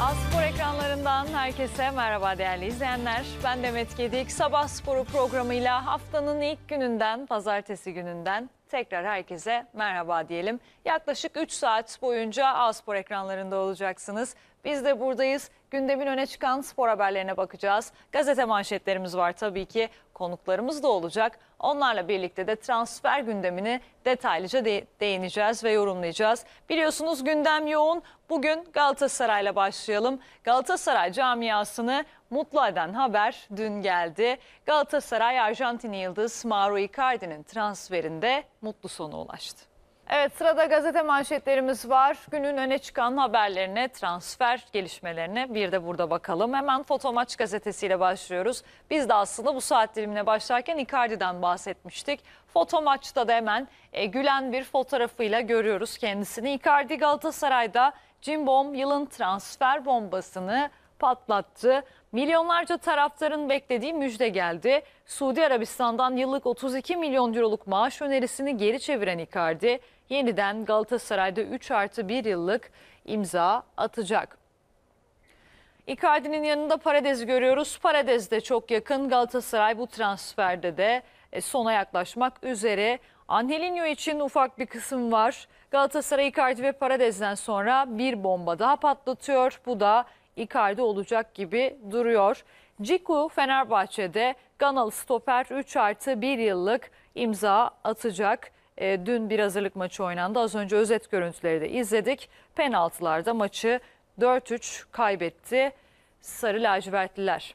Aspor ekranlarından herkese merhaba değerli izleyenler. Ben Demet Gedik. Sabah sporu programıyla haftanın ilk gününden, pazartesi gününden tekrar herkese merhaba diyelim. Yaklaşık 3 saat boyunca Aspor ekranlarında olacaksınız. Biz de buradayız. Gündemin öne çıkan spor haberlerine bakacağız. Gazete manşetlerimiz var tabii ki. Konuklarımız da olacak. Onlarla birlikte de transfer gündemini detaylıca de- değineceğiz ve yorumlayacağız. Biliyorsunuz gündem yoğun. Bugün Galatasaray'la başlayalım. Galatasaray camiasını mutlu eden haber dün geldi. Galatasaray Arjantin yıldız Mauro Icardi'nin transferinde mutlu sona ulaştı. Evet sırada gazete manşetlerimiz var. Günün öne çıkan haberlerine, transfer gelişmelerine bir de burada bakalım. Hemen Fotomaç gazetesiyle başlıyoruz. Biz de aslında bu saat dilimine başlarken Icardi'den bahsetmiştik. Fotomaç'ta da hemen e, gülen bir fotoğrafıyla görüyoruz kendisini. Icardi Galatasaray'da Cimbom yılın transfer bombasını patlattı. Milyonlarca taraftarın beklediği müjde geldi. Suudi Arabistan'dan yıllık 32 milyon euroluk maaş önerisini geri çeviren Icardi yeniden Galatasaray'da 3 artı 1 yıllık imza atacak. Icardi'nin yanında Parades'i görüyoruz. Paredes de çok yakın. Galatasaray bu transferde de e, sona yaklaşmak üzere. Angelinho için ufak bir kısım var. Galatasaray Icardi ve Parades'den sonra bir bomba daha patlatıyor. Bu da Icardi olacak gibi duruyor. Ciku Fenerbahçe'de Ganalı stoper 3 artı 1 yıllık imza atacak. E, dün bir hazırlık maçı oynandı. Az önce özet görüntüleri de izledik. Penaltılarda maçı 4-3 kaybetti Sarı lacivertliler.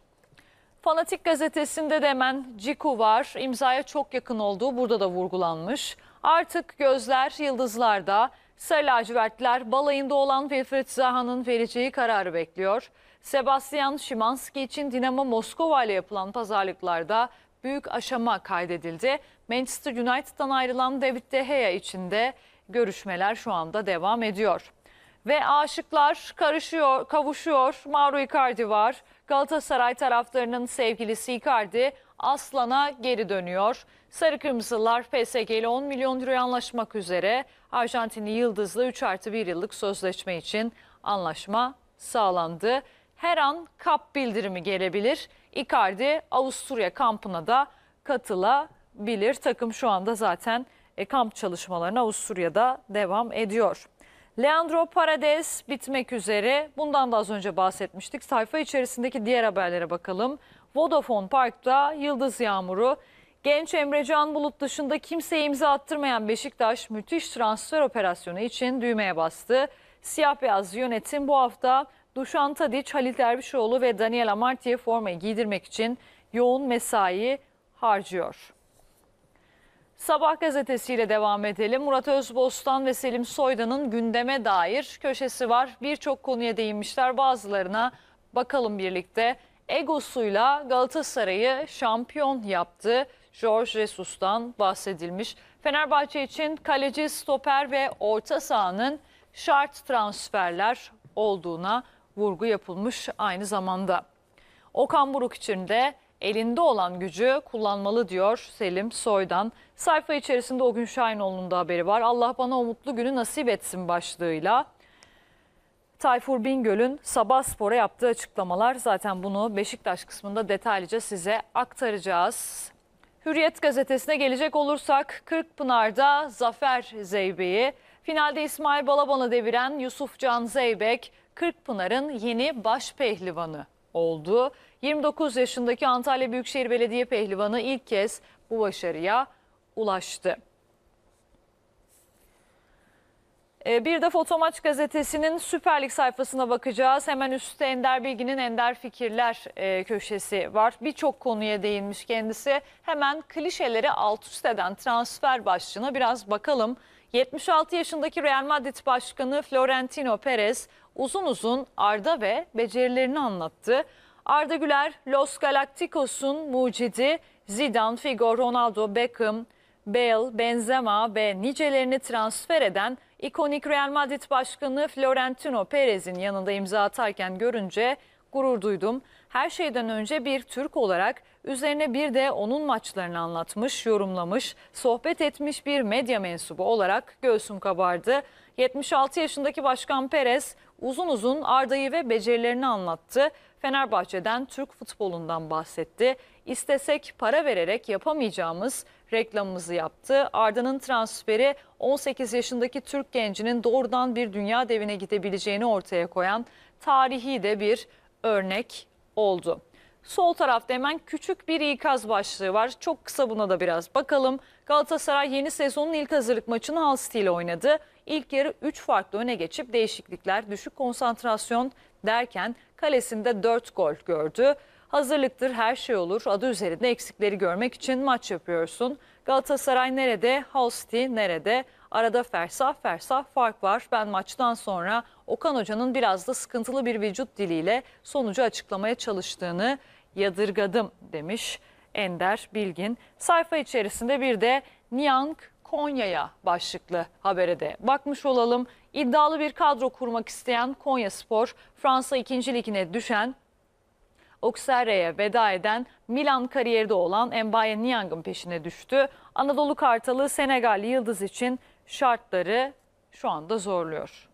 Fanatik gazetesinde de hemen Ciku var. İmzaya çok yakın olduğu burada da vurgulanmış. Artık gözler yıldızlarda. Sarı lacivertliler balayında olan Wilfried Zaha'nın vereceği kararı bekliyor. Sebastian Szymanski için Dinamo Moskova ile yapılan pazarlıklarda büyük aşama kaydedildi. Manchester United'dan ayrılan David De Gea için de görüşmeler şu anda devam ediyor. Ve aşıklar karışıyor, kavuşuyor. Mauro Icardi var. Galatasaray taraftarının sevgilisi Icardi Aslan'a geri dönüyor. Sarı Kırmızılar PSG ile 10 milyon euroya anlaşmak üzere. Arjantinli Yıldız'la 3 artı 1 yıllık sözleşme için anlaşma sağlandı. Her an kap bildirimi gelebilir. Icardi Avusturya kampına da katılabilir. Takım şu anda zaten e, kamp çalışmalarına Avusturya'da devam ediyor. Leandro Paredes bitmek üzere. Bundan da az önce bahsetmiştik. Sayfa içerisindeki diğer haberlere bakalım. Vodafone Park'ta Yıldız Yağmuru. Genç Emrecan Bulut dışında kimseye imza attırmayan Beşiktaş müthiş transfer operasyonu için düğmeye bastı. Siyah beyaz yönetim bu hafta Dušan Tadić, Halit Dervişoğlu ve Daniel Amarty'ye formayı giydirmek için yoğun mesai harcıyor. Sabah gazetesiyle devam edelim. Murat Özbostan ve Selim Soydan'ın gündeme dair köşesi var. Birçok konuya değinmişler. Bazılarına bakalım birlikte. Egosuyla Galatasaray'ı şampiyon yaptı. George Jesus'tan bahsedilmiş. Fenerbahçe için kaleci, stoper ve orta sahanın şart transferler olduğuna vurgu yapılmış aynı zamanda. Okan Buruk için de elinde olan gücü kullanmalı diyor Selim Soydan. Sayfa içerisinde o gün Şahinoğlu'nun da haberi var. Allah bana o mutlu günü nasip etsin başlığıyla. Tayfur Bingöl'ün Sabah Spor'a yaptığı açıklamalar zaten bunu Beşiktaş kısmında detaylıca size aktaracağız. Hürriyet gazetesine gelecek olursak Kırkpınar'da Zafer Zeybe'yi finalde İsmail Balaban'ı deviren Yusuf Can Zeybek Kırkpınar'ın yeni baş pehlivanı oldu. 29 yaşındaki Antalya Büyükşehir Belediye pehlivanı ilk kez bu başarıya ulaştı. Ee, Bir de Fotomaç gazetesinin Süper Lig sayfasına bakacağız. Hemen üstte Ender Bilgin'in Ender Fikirler e, köşesi var. Birçok konuya değinmiş kendisi. Hemen klişeleri alt üst eden transfer başlığına biraz bakalım. 76 yaşındaki Real Madrid Başkanı Florentino Perez uzun uzun Arda ve becerilerini anlattı. Arda Güler, Los Galacticos'un mucidi Zidane, Figo, Ronaldo, Beckham, Bale, Benzema ve nicelerini transfer eden ikonik Real Madrid Başkanı Florentino Perez'in yanında imza atarken görünce gurur duydum. Her şeyden önce bir Türk olarak üzerine bir de onun maçlarını anlatmış, yorumlamış, sohbet etmiş bir medya mensubu olarak göğsüm kabardı. 76 yaşındaki Başkan Perez uzun uzun Arda'yı ve becerilerini anlattı. Fenerbahçe'den Türk futbolundan bahsetti. İstesek para vererek yapamayacağımız reklamımızı yaptı. Arda'nın transferi 18 yaşındaki Türk gencinin doğrudan bir dünya devine gidebileceğini ortaya koyan tarihi de bir örnek oldu. Sol tarafta hemen küçük bir ikaz başlığı var. Çok kısa buna da biraz bakalım. Galatasaray yeni sezonun ilk hazırlık maçını Hull City oynadı. İlk yarı 3 farklı öne geçip değişiklikler, düşük konsantrasyon derken kalesinde 4 gol gördü. Hazırlıktır her şey olur. Adı üzerinde eksikleri görmek için maç yapıyorsun. Galatasaray nerede? Hull City nerede? Arada fersah fersah fark var. Ben maçtan sonra Okan Hoca'nın biraz da sıkıntılı bir vücut diliyle sonucu açıklamaya çalıştığını yadırgadım demiş Ender Bilgin. Sayfa içerisinde bir de Niang Konya'ya başlıklı habere de bakmış olalım. İddialı bir kadro kurmak isteyen Konya Spor, Fransa 2. Ligine düşen Auxerre'ye veda eden Milan kariyerde olan Mbaye Niang'ın peşine düştü. Anadolu Kartalı Senegalli Yıldız için şartları şu anda zorluyor.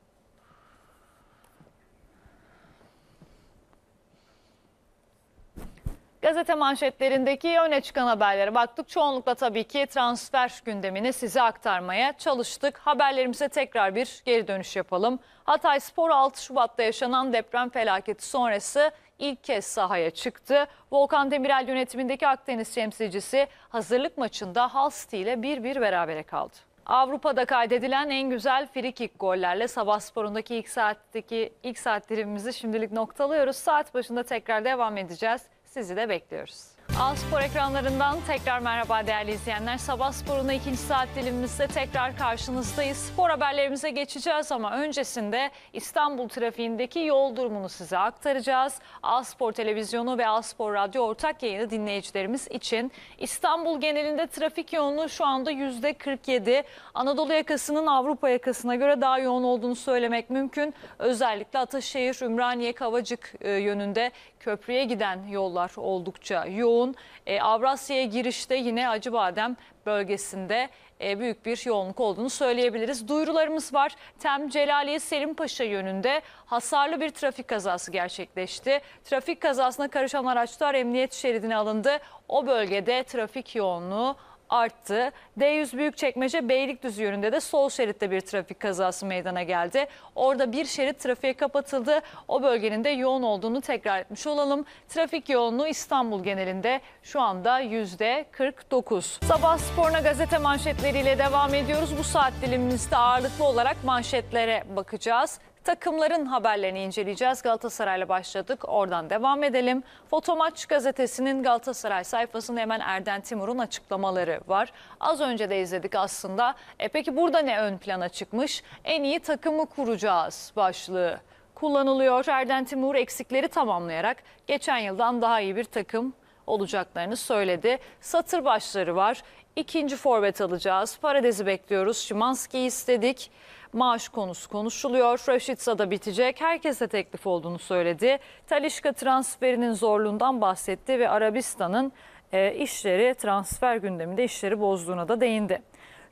Gazete manşetlerindeki öne çıkan haberlere baktık. Çoğunlukla tabii ki transfer gündemini size aktarmaya çalıştık. Haberlerimize tekrar bir geri dönüş yapalım. Hatay Spor 6 Şubat'ta yaşanan deprem felaketi sonrası ilk kez sahaya çıktı. Volkan Demirel yönetimindeki Akdeniz temsilcisi hazırlık maçında Hull City ile 1-1 berabere kaldı. Avrupa'da kaydedilen en güzel frikik gollerle Sabah Spor'undaki ilk saatteki ilk saatlerimizi şimdilik noktalıyoruz. Saat başında tekrar devam edeceğiz. Sizi de bekliyoruz. A Spor ekranlarından tekrar merhaba değerli izleyenler. Sabah Spor'una ikinci saat dilimimizde tekrar karşınızdayız. Spor haberlerimize geçeceğiz ama öncesinde İstanbul trafiğindeki yol durumunu size aktaracağız. A Spor Televizyonu ve A Spor Radyo ortak yayını dinleyicilerimiz için İstanbul genelinde trafik yoğunluğu şu anda %47. Anadolu yakasının Avrupa yakasına göre daha yoğun olduğunu söylemek mümkün. Özellikle Ataşehir, Ümraniye, Kavacık e, yönünde köprüye giden yollar oldukça yoğun. E, Avrasya'ya girişte yine Acıbadem bölgesinde e, büyük bir yoğunluk olduğunu söyleyebiliriz. Duyurularımız var. Tem Celaliye Selimpaşa yönünde hasarlı bir trafik kazası gerçekleşti. Trafik kazasına karışan araçlar emniyet şeridine alındı. O bölgede trafik yoğunluğu arttı. D100 Büyükçekmece Beylikdüzü yönünde de sol şeritte bir trafik kazası meydana geldi. Orada bir şerit trafiğe kapatıldı. O bölgenin de yoğun olduğunu tekrar etmiş olalım. Trafik yoğunluğu İstanbul genelinde şu anda %49. Sabah sporuna gazete manşetleriyle devam ediyoruz. Bu saat dilimimizde ağırlıklı olarak manşetlere bakacağız. Takımların haberlerini inceleyeceğiz. Galatasaray'la başladık. Oradan devam edelim. Fotomaç gazetesinin Galatasaray sayfasında hemen Erden Timur'un açıklamaları var. Az önce de izledik aslında. E peki burada ne ön plana çıkmış? En iyi takımı kuracağız başlığı kullanılıyor. Erden Timur eksikleri tamamlayarak geçen yıldan daha iyi bir takım olacaklarını söyledi. Satır başları var. İkinci forvet alacağız. Paradezi bekliyoruz. Şimanski'yi istedik. Maaş konusu konuşuluyor. Raşitsa da bitecek. Herkese teklif olduğunu söyledi. Talişka transferinin zorluğundan bahsetti ve Arabistan'ın e, işleri transfer gündeminde işleri bozduğuna da değindi.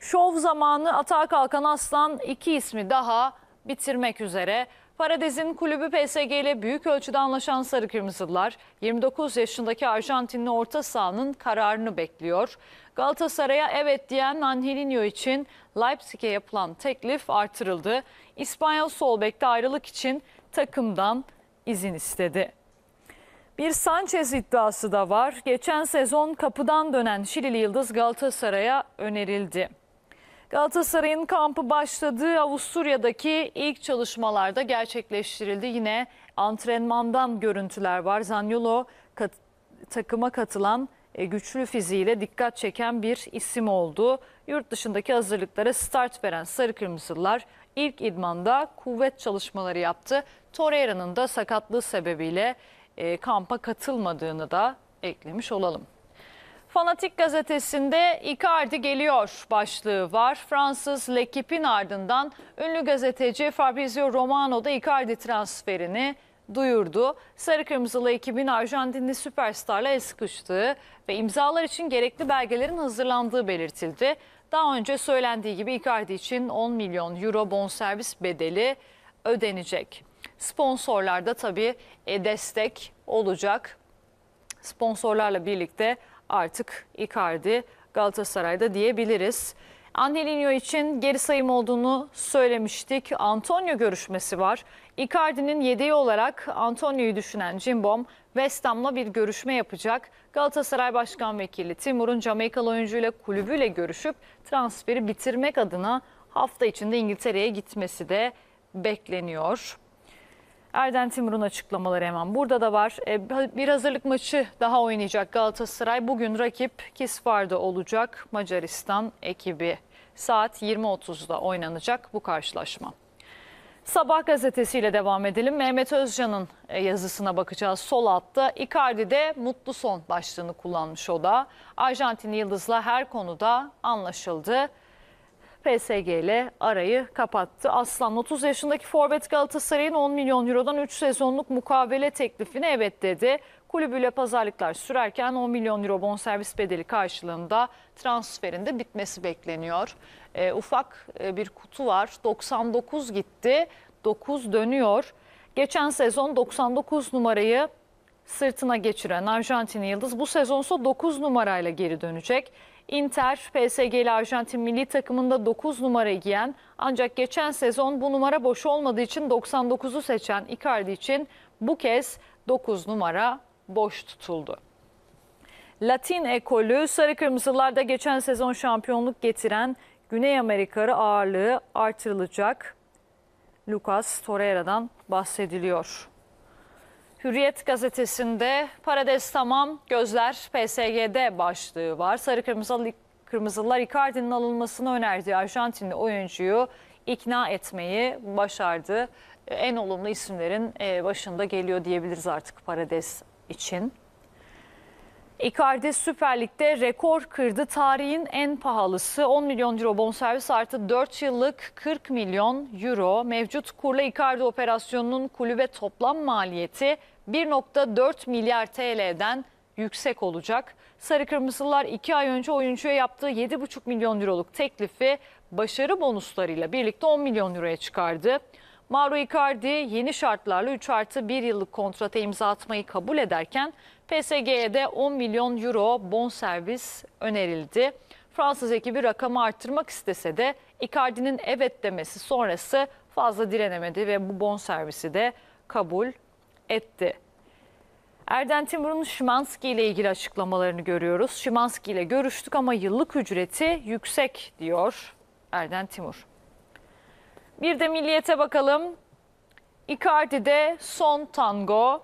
Şov zamanı atağa kalkan Aslan iki ismi daha bitirmek üzere. Parades'in kulübü PSG ile büyük ölçüde anlaşan Sarı Kırmızılar 29 yaşındaki Arjantinli orta sahanın kararını bekliyor. Galatasaray'a evet diyen Angelinho için Leipzig'e yapılan teklif artırıldı. İspanyol sol bekte ayrılık için takımdan izin istedi. Bir Sanchez iddiası da var. Geçen sezon kapıdan dönen Şilili Yıldız Galatasaray'a önerildi. Galatasaray'ın kampı başladığı Avusturya'daki ilk çalışmalarda gerçekleştirildi. Yine antrenmandan görüntüler var. Zaniolo kat, takıma katılan güçlü fiziğiyle dikkat çeken bir isim oldu. Yurt dışındaki hazırlıklara start veren Sarı Kırmızılar ilk idmanda kuvvet çalışmaları yaptı. Torreira'nın da sakatlığı sebebiyle e, kampa katılmadığını da eklemiş olalım. Fanatik gazetesinde Icardi geliyor başlığı var. Fransız L'Equipe'in ardından ünlü gazeteci Fabrizio Romano da Icardi transferini duyurdu. Sarı Kırmızılı ekibin Arjantinli süperstarla el sıkıştığı ve imzalar için gerekli belgelerin hazırlandığı belirtildi. Daha önce söylendiği gibi Icardi için 10 milyon euro bonservis bedeli ödenecek. Sponsorlarda tabii e, destek olacak. Sponsorlarla birlikte artık Icardi Galatasaray'da diyebiliriz. Angelino için geri sayım olduğunu söylemiştik. Antonio görüşmesi var. Icardi'nin yedeği olarak Antonio'yu düşünen Cimbom West Ham'la bir görüşme yapacak. Galatasaray Başkan Vekili Timur'un Jamaikalı oyuncuyla kulübüyle görüşüp transferi bitirmek adına hafta içinde İngiltere'ye gitmesi de bekleniyor. Erden Timur'un açıklamaları hemen burada da var. E, Bir hazırlık maçı daha oynayacak Galatasaray. Bugün rakip Kisvar'da olacak Macaristan ekibi. Saat 20.30'da oynanacak bu karşılaşma. Sabah gazetesiyle devam edelim. Mehmet Özcan'ın e, yazısına bakacağız. Sol altta Icardi'de mutlu son başlığını kullanmış o da. Arjantinli Yıldız'la her konuda anlaşıldı. PSG ile arayı kapattı. Aslan 30 yaşındaki forvet Galatasaray'ın 10 milyon eurodan 3 sezonluk mukavele teklifine evet dedi. Kulübüyle pazarlıklar sürerken 10 milyon euro bonservis bedeli karşılığında transferin de bitmesi bekleniyor. E, ufak e, bir kutu var. 99 gitti, 9 dönüyor. Geçen sezon 99 numarayı sırtına geçiren Arjantinli Yıldız bu sezonsa 9 numarayla geri dönecek. Inter, PSG ile Arjantin milli takımında 9 numarayı giyen ancak geçen sezon bu numara boş olmadığı için 99'u seçen Icardi için bu kez 9 numara boş tutuldu. Latin ekolü Sarı Kırmızılarda geçen sezon şampiyonluk getiren Güney Amerikalı ağırlığı artırılacak. Lucas Torreira'dan bahsediliyor. Hürriyet gazetesinde Parades tamam gözler PSG'de başlığı var. Sarı Kırmızılı, Kırmızılar Icardi'nin alınmasını önerdiği Arjantinli oyuncuyu ikna etmeyi başardı. En olumlu isimlerin e, başında geliyor diyebiliriz artık Parades için. Icardi Süper Lig'de rekor kırdı. Tarihin en pahalısı 10 milyon euro bonservis artı 4 yıllık 40 milyon euro. Mevcut kurla Icardi operasyonunun kulübe toplam maliyeti 1.4 milyar TL'den yüksek olacak. Sarı Kırmızılar 2 ay önce oyuncuya yaptığı 7,5 milyon euroluk teklifi başarı bonuslarıyla birlikte 10 milyon euroya çıkardı. Mauro Icardi yeni şartlarla 3 artı 1 yıllık kontrata imza atmayı kabul ederken PSG'ye de 10 milyon euro bonservis önerildi. Fransız ekibi rakamı arttırmak istese de Icardi'nin evet demesi sonrası fazla direnemedi ve bu bonservisi de kabul etti. Erden Timur'un Şimanski ile ilgili açıklamalarını görüyoruz. Şimanski ile görüştük ama yıllık ücreti yüksek diyor Erden Timur. Bir de milliyete bakalım. Icardi'de son tango.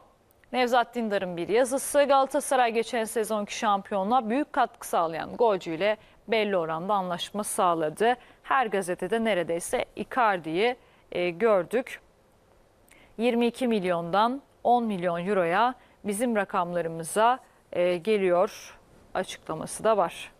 Nevzat Dindar'ın bir yazısı. Galatasaray geçen sezonki şampiyonluğa büyük katkı sağlayan golcüyle belli oranda anlaşma sağladı. Her gazetede neredeyse Icardi'yi e, gördük. 22 milyondan 10 milyon euroya bizim rakamlarımıza e, geliyor açıklaması da var.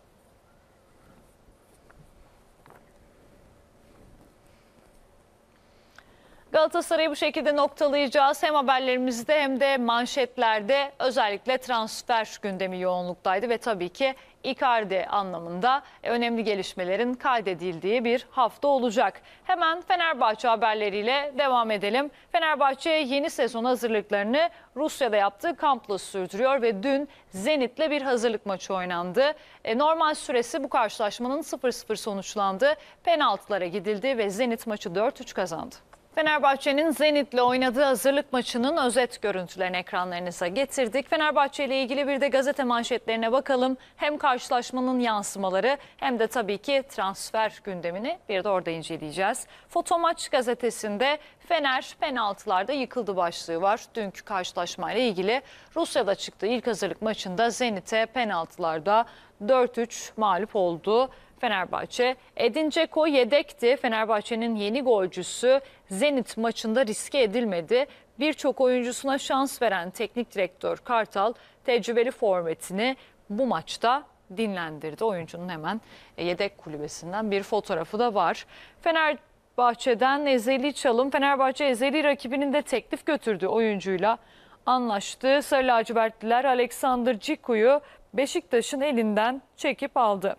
Galatasaray'ı bu şekilde noktalayacağız. Hem haberlerimizde hem de manşetlerde özellikle transfer gündemi yoğunluktaydı ve tabii ki Icardi anlamında önemli gelişmelerin kaydedildiği bir hafta olacak. Hemen Fenerbahçe haberleriyle devam edelim. Fenerbahçe yeni sezon hazırlıklarını Rusya'da yaptığı kampla sürdürüyor ve dün Zenit'le bir hazırlık maçı oynandı. E, normal süresi bu karşılaşmanın 0-0 sonuçlandı. Penaltılara gidildi ve Zenit maçı 4-3 kazandı. Fenerbahçe'nin Zenit'le oynadığı hazırlık maçının özet görüntülerini ekranlarınıza getirdik. Fenerbahçe ile ilgili bir de gazete manşetlerine bakalım. Hem karşılaşmanın yansımaları hem de tabii ki transfer gündemini bir de orada inceleyeceğiz. Fotomaç gazetesinde Fener penaltılarda yıkıldı başlığı var. Dünkü karşılaşmayla ilgili Rusya'da çıktığı ilk hazırlık maçında Zenit'e penaltılarda 4-3 mağlup oldu. Fenerbahçe. Edin Dzeko yedekti. Fenerbahçe'nin yeni golcüsü Zenit maçında riske edilmedi. Birçok oyuncusuna şans veren teknik direktör Kartal tecrübeli forvetini bu maçta dinlendirdi. Oyuncunun hemen yedek kulübesinden bir fotoğrafı da var. Fenerbahçe'den ezeli çalım. Fenerbahçe ezeli rakibinin de teklif götürdüğü oyuncuyla anlaştı. Sarı lacivertliler Alexander Ciku'yu Beşiktaş'ın elinden çekip aldı.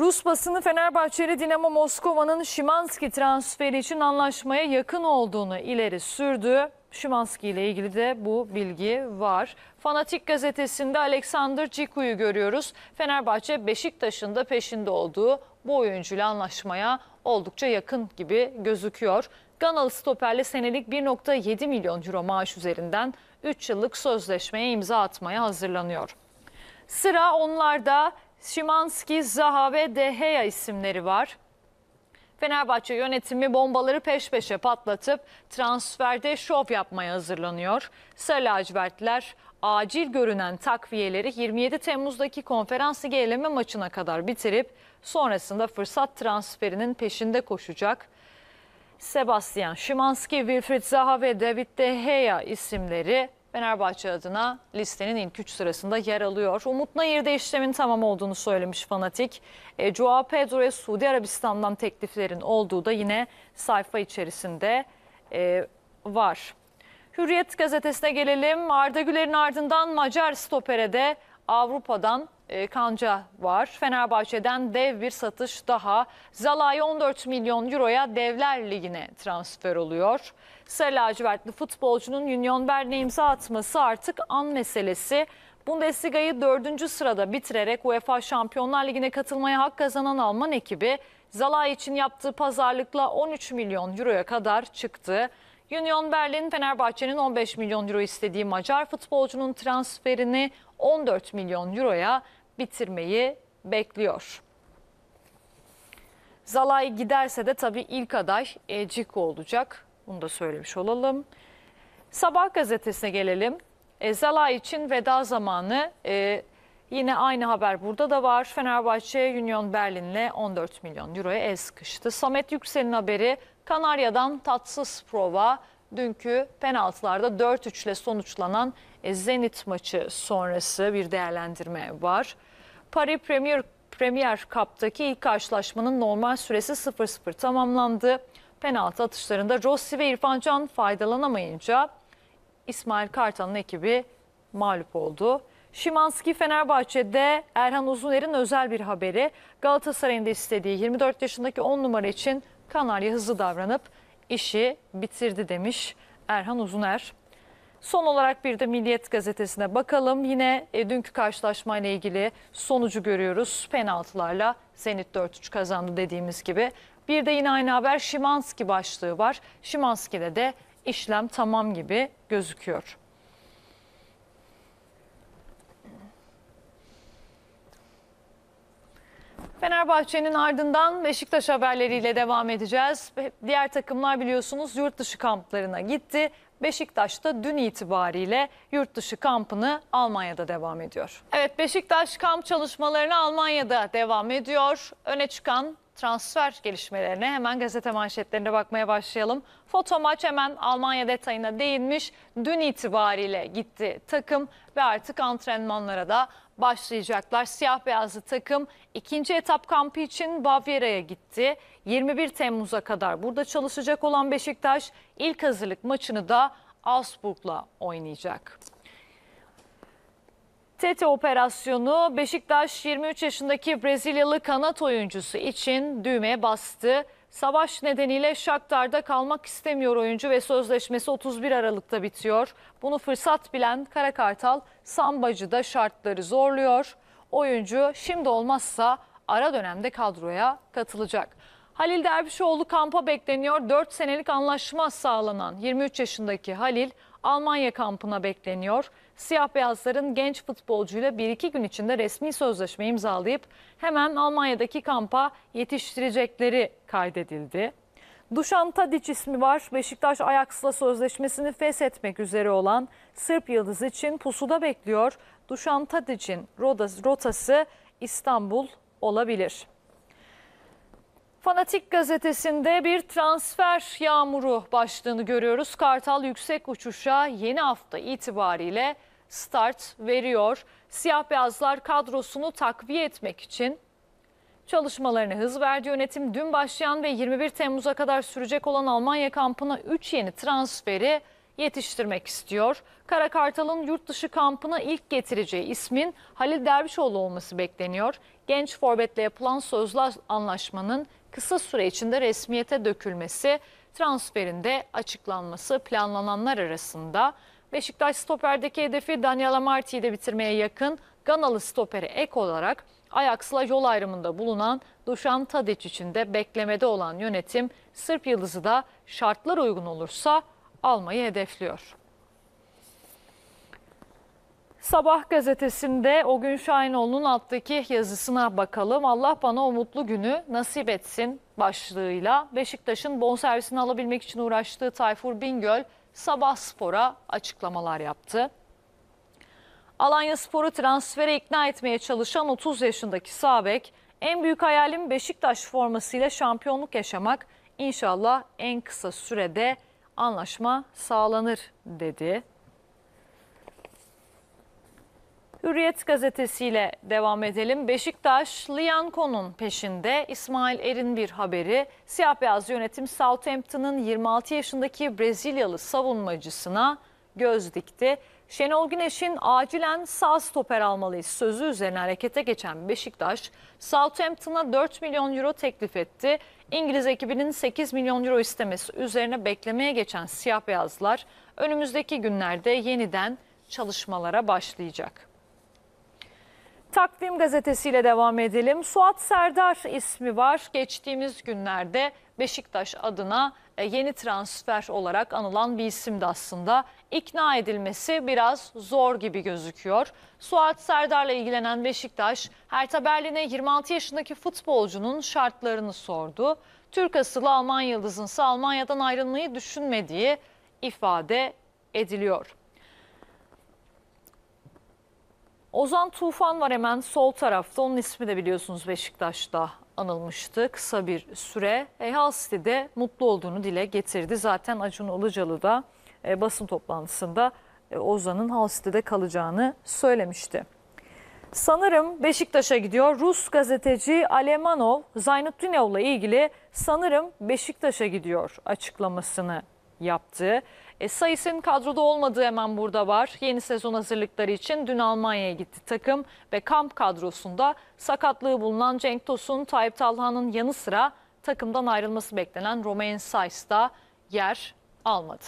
Rus basını Fenerbahçeli Dinamo Moskova'nın Şimanski transferi için anlaşmaya yakın olduğunu ileri sürdü. Şimanski ile ilgili de bu bilgi var. Fanatik gazetesinde Alexander Ciku'yu görüyoruz. Fenerbahçe Beşiktaş'ın da peşinde olduğu bu oyuncuyla anlaşmaya oldukça yakın gibi gözüküyor. Ganalı stoperle senelik 1.7 milyon euro maaş üzerinden 3 yıllık sözleşmeye imza atmaya hazırlanıyor. Sıra onlarda Şimanski, Zaha ve De Gea isimleri var. Fenerbahçe yönetimi bombaları peş peşe patlatıp transferde şov yapmaya hazırlanıyor. Sarı lacivertler acil görünen takviyeleri 27 Temmuz'daki konferans ligi eleme maçına kadar bitirip sonrasında fırsat transferinin peşinde koşacak. Sebastian Szymanski, Wilfried Zaha ve David De Gea isimleri Fenerbahçe adına listenin ilk üç sırasında yer alıyor. Umut Nayır da işlemin tamam olduğunu söylemiş Fanatik. E, Joao Pedro'ya Suudi Arabistan'dan tekliflerin olduğu da yine sayfa içerisinde e, var. Hürriyet gazetesine gelelim. Arda Güler'in ardından Macar stopere de Avrupa'dan kanca var. Fenerbahçe'den dev bir satış daha. Zalai 14 milyon euroya Devler Ligi'ne transfer oluyor. Sarı lacivertli futbolcunun Union Berlin'e imza atması artık an meselesi. Bundesliga'yı dördüncü sırada bitirerek UEFA Şampiyonlar Ligi'ne katılmaya hak kazanan Alman ekibi Zalai için yaptığı pazarlıkla 13 milyon euroya kadar çıktı. Union Berlin Fenerbahçe'nin 15 milyon euro istediği Macar futbolcunun transferini 14 milyon euroya bitirmeyi bekliyor. Zalai giderse de tabii ilk aday Eciko olacak. Bunu da söylemiş olalım. Sabah gazetesine gelelim. E, Zalai için veda zamanı e, yine aynı haber burada da var. Fenerbahçe Union Berlin'le 14 milyon euroya el sıkıştı. Samet Yüksel'in haberi Kanarya'dan tatsız prova. Dünkü penaltılarda 4-3 ile sonuçlanan e, Zenit maçı sonrası bir değerlendirme var. Paris Premier Premier Cup'taki ilk karşılaşmanın normal süresi 0-0 tamamlandı. Penaltı atışlarında Rossi ve İrfan Can faydalanamayınca İsmail Kartal'ın ekibi mağlup oldu. Şimanski Fenerbahçe'de Erhan Uzuner'in özel bir haberi. Galatasaray'ın da istediği 24 yaşındaki 10 numara için Kanarya hızlı davranıp işi bitirdi demiş Erhan Uzuner. Son olarak bir de Milliyet gazetesine bakalım. Yine e, dünkü karşılaşmayla ilgili sonucu görüyoruz. Penaltılarla Zenit 4-3 kazandı dediğimiz gibi. Bir de yine aynı haber Şimanski başlığı var. Şimanski'de de işlem tamam gibi gözüküyor. Fenerbahçe'nin ardından Beşiktaş haberleriyle devam edeceğiz. Diğer takımlar biliyorsunuz yurt dışı kamplarına gitti. Beşiktaş da dün itibariyle yurt dışı kampını Almanya'da devam ediyor. Evet Beşiktaş kamp çalışmalarını Almanya'da devam ediyor. Öne çıkan transfer gelişmelerine hemen gazete manşetlerine bakmaya başlayalım. Foto maç hemen Almanya detayına değinmiş. Dün itibariyle gitti takım ve artık antrenmanlara da başlayacaklar. Siyah beyazlı takım ikinci etap kampı için Bavyera'ya gitti. 21 Temmuz'a kadar burada çalışacak olan Beşiktaş ilk hazırlık maçını da Augsburg'la oynayacak. TT operasyonu Beşiktaş 23 yaşındaki Brezilyalı kanat oyuncusu için düğmeye bastı. Savaş nedeniyle Shakhtar'da kalmak istemiyor oyuncu ve sözleşmesi 31 Aralık'ta bitiyor. Bunu fırsat bilen Kara Kartal Sambacı'da şartları zorluyor. Oyuncu şimdi olmazsa ara dönemde kadroya katılacak. Halil Dervişoğlu kampa bekleniyor. 4 senelik anlaşma sağlanan 23 yaşındaki Halil Almanya kampına bekleniyor. Siyah beyazların genç futbolcuyla 1-2 gün içinde resmi sözleşme imzalayıp hemen Almanya'daki kampa yetiştirecekleri kaydedildi. Duşan Tadic ismi var. Beşiktaş Ajax'la sözleşmesini feshetmek üzere olan Sırp Yıldız için pusuda bekliyor. Duşan Tadic'in rotası İstanbul olabilir. Fanatik gazetesinde bir transfer yağmuru başlığını görüyoruz. Kartal yüksek uçuşa yeni hafta itibariyle start veriyor. Siyah beyazlar kadrosunu takviye etmek için çalışmalarını hız verdi. Yönetim dün başlayan ve 21 Temmuz'a kadar sürecek olan Almanya kampına 3 yeni transferi yetiştirmek istiyor. Kara Kartal'ın yurt dışı kampına ilk getireceği ismin Halil Dervişoğlu olması bekleniyor. Genç forvetle yapılan sözlü anlaşmanın kısa süre içinde resmiyete dökülmesi, transferinde açıklanması planlananlar arasında. Beşiktaş stoperdeki hedefi Daniel Amarty'yi de bitirmeye yakın Ganalı stopere ek olarak Ajax'la yol ayrımında bulunan Dušan Tadić için de beklemede olan yönetim Sırp Yıldız'ı da şartlar uygun olursa almayı hedefliyor. Sabah gazetesinde o gün Şahinoğlu'nun alttaki yazısına bakalım. Allah bana o mutlu günü nasip etsin başlığıyla Beşiktaş'ın bonservisini alabilmek için uğraştığı Tayfur Bingöl Sabah Spor'a açıklamalar yaptı. Alanya Spor'u transfere ikna etmeye çalışan 30 yaşındaki Sabek, en büyük hayalim Beşiktaş formasıyla şampiyonluk yaşamak. İnşallah en kısa sürede anlaşma sağlanır dedi. Hürriyet gazetesiyle devam edelim. Beşiktaş Lianco'nun peşinde İsmail Er'in bir haberi. Siyah beyaz yönetim Southampton'ın 26 yaşındaki Brezilyalı savunmacısına göz dikti. Şenol Güneş'in acilen sağ stoper almalıyız sözü üzerine harekete geçen Beşiktaş, Southampton'a 4 milyon euro teklif etti. İngiliz ekibinin 8 milyon euro istemesi üzerine beklemeye geçen siyah beyazlar önümüzdeki günlerde yeniden çalışmalara başlayacak. Takvim gazetesiyle devam edelim. Suat Serdar ismi var. Geçtiğimiz günlerde Beşiktaş adına e, yeni transfer olarak anılan bir isimdi aslında. İkna edilmesi biraz zor gibi gözüküyor. Suat Serdar'la ilgilenen Beşiktaş, Hertha Berlin'e 26 yaşındaki futbolcunun şartlarını sordu. Türk asıllı Alman yıldızın ise Almanya'dan ayrılmayı düşünmediği ifade ediliyor. Ozan Tufan var hemen sol tarafta. Onun ismi de biliyorsunuz Beşiktaş'ta anılmıştı kısa bir süre. E, Halstead'e mutlu olduğunu dile getirdi. Zaten Acun Ilıcalı da e, basın toplantısında e, Ozan'ın Halstead'e kalacağını söylemişti. Sanırım Beşiktaş'a gidiyor. Rus gazeteci Alemanov Zaynutdinov'la ilgili sanırım Beşiktaş'a gidiyor açıklamasını yaptı. E, Sayıs'ın kadroda olmadığı hemen burada var. Yeni sezon hazırlıkları için dün Almanya'ya gitti takım ve kamp kadrosunda sakatlığı bulunan Cenk Tosun, Tayyip Talha'nın yanı sıra takımdan ayrılması beklenen Romain Saiz da yer almadı.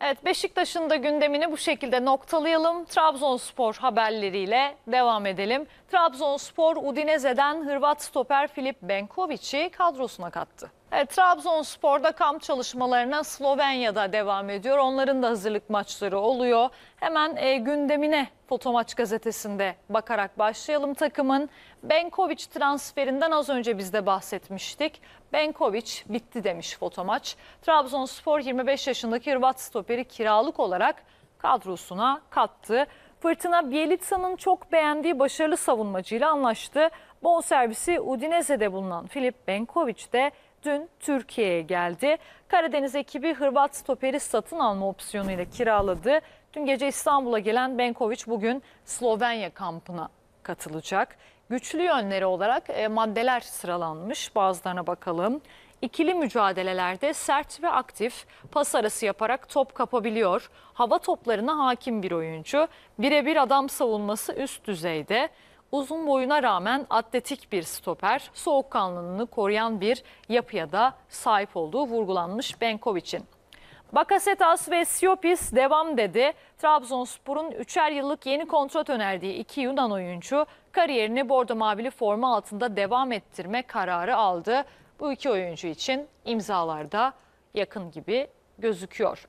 Evet Beşiktaş'ın da gündemini bu şekilde noktalayalım. Trabzonspor haberleriyle devam edelim. Trabzonspor Udinese'den Hırvat stoper Filip Benkovic'i kadrosuna kattı. Evet, Trabzonspor'da kamp çalışmalarına Slovenya'da devam ediyor. Onların da hazırlık maçları oluyor. Hemen e, gündemine Fotomaç gazetesinde bakarak başlayalım takımın. Benkovic transferinden az önce biz de bahsetmiştik. Benkovic bitti demiş Fotomaç. Trabzonspor 25 yaşındaki Hırvat stoperi kiralık olarak kadrosuna kattı. Fırtına Bielitsa'nın çok beğendiği başarılı savunmacıyla anlaştı. Bonservisi Udinese'de bulunan Filip Benkovic de dün Türkiye'ye geldi. Karadeniz ekibi Hırvat stoperi satın alma opsiyonuyla kiraladı. Dün gece İstanbul'a gelen Benkovic bugün Slovenya kampına katılacak. Güçlü yönleri olarak e, maddeler sıralanmış. Bazılarına bakalım. İkili mücadelelerde sert ve aktif pas arası yaparak top kapabiliyor. Hava toplarına hakim bir oyuncu. Birebir adam savunması üst düzeyde. Uzun boyuna rağmen atletik bir stoper, soğukkanlılığını koruyan bir yapıya da sahip olduğu vurgulanmış Benkovic'in. Bakasetas ve Siopis devam dedi. Trabzonspor'un 3'er yıllık yeni kontrat önerdiği iki Yunan oyuncu kariyerini bordo mavili forma altında devam ettirme kararı aldı. Bu iki oyuncu için imzalarda yakın gibi gözüküyor.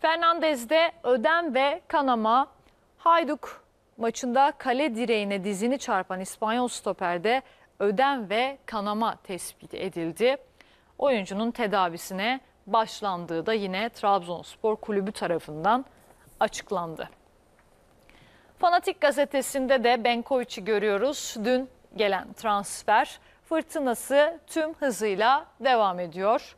Fernandez'de ödem ve kanama Hayduk maçında kale direğine dizini çarpan İspanyol stoperde ödem ve kanama tespit edildi. Oyuncunun tedavisine başlandığı da yine Trabzonspor Kulübü tarafından açıklandı. Fanatik gazetesinde de Benkovic'i görüyoruz. Dün gelen transfer fırtınası tüm hızıyla devam ediyor.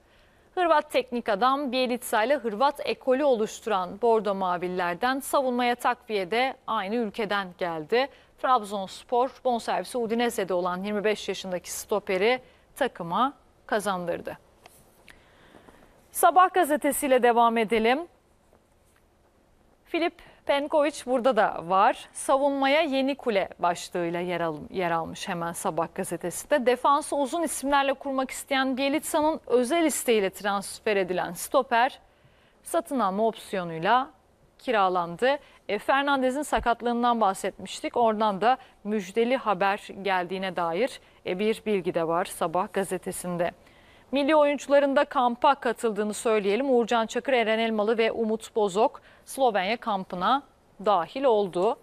Hırvat teknik adam Bielitsa ile Hırvat ekolü oluşturan Bordo Mavillerden savunmaya takviye de aynı ülkeden geldi. Trabzonspor bonservisi Udinese'de olan 25 yaşındaki stoperi takıma kazandırdı. Sabah gazetesiyle devam edelim. Filip Penkovic burada da var. Savunmaya yeni kule başlığıyla yer, al, yer almış hemen Sabah gazetesinde. Defansı uzun isimlerle kurmak isteyen Bielitsa'nın özel isteğiyle transfer edilen stoper satın alma opsiyonuyla kiralandı. E, Fernandez'in sakatlığından bahsetmiştik. Oradan da müjdeli haber geldiğine dair e, bir bilgi de var Sabah gazetesinde. Milli oyuncuların da kampa katıldığını söyleyelim. Uğurcan Çakır, Eren Elmalı ve Umut Bozok Slovenya kampına dahil oldu.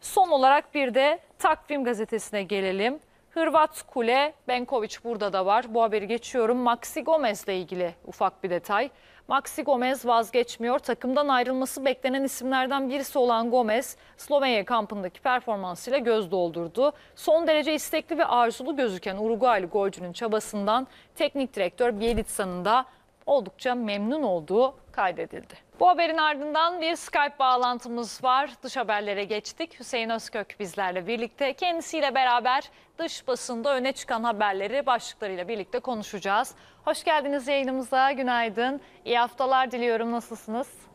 Son olarak bir de Takvim gazetesine gelelim. Hırvat Kule, Benkovic burada da var. Bu haberi geçiyorum. Maxi Gomez ile ilgili ufak bir detay. Maxi Gomez vazgeçmiyor. Takımdan ayrılması beklenen isimlerden birisi olan Gomez, Slovenya kampındaki performansıyla göz doldurdu. Son derece istekli ve arzulu gözüken Uruguaylı golcünün çabasından teknik direktör Bielitsa'nın da oldukça memnun olduğu kaydedildi. Bu haberin ardından bir Skype bağlantımız var. Dış haberlere geçtik. Hüseyin Özkök bizlerle birlikte. Kendisiyle beraber dış basında öne çıkan haberleri başlıklarıyla birlikte konuşacağız. Hoş geldiniz yayınımıza. Günaydın. İyi haftalar diliyorum. Nasılsınız?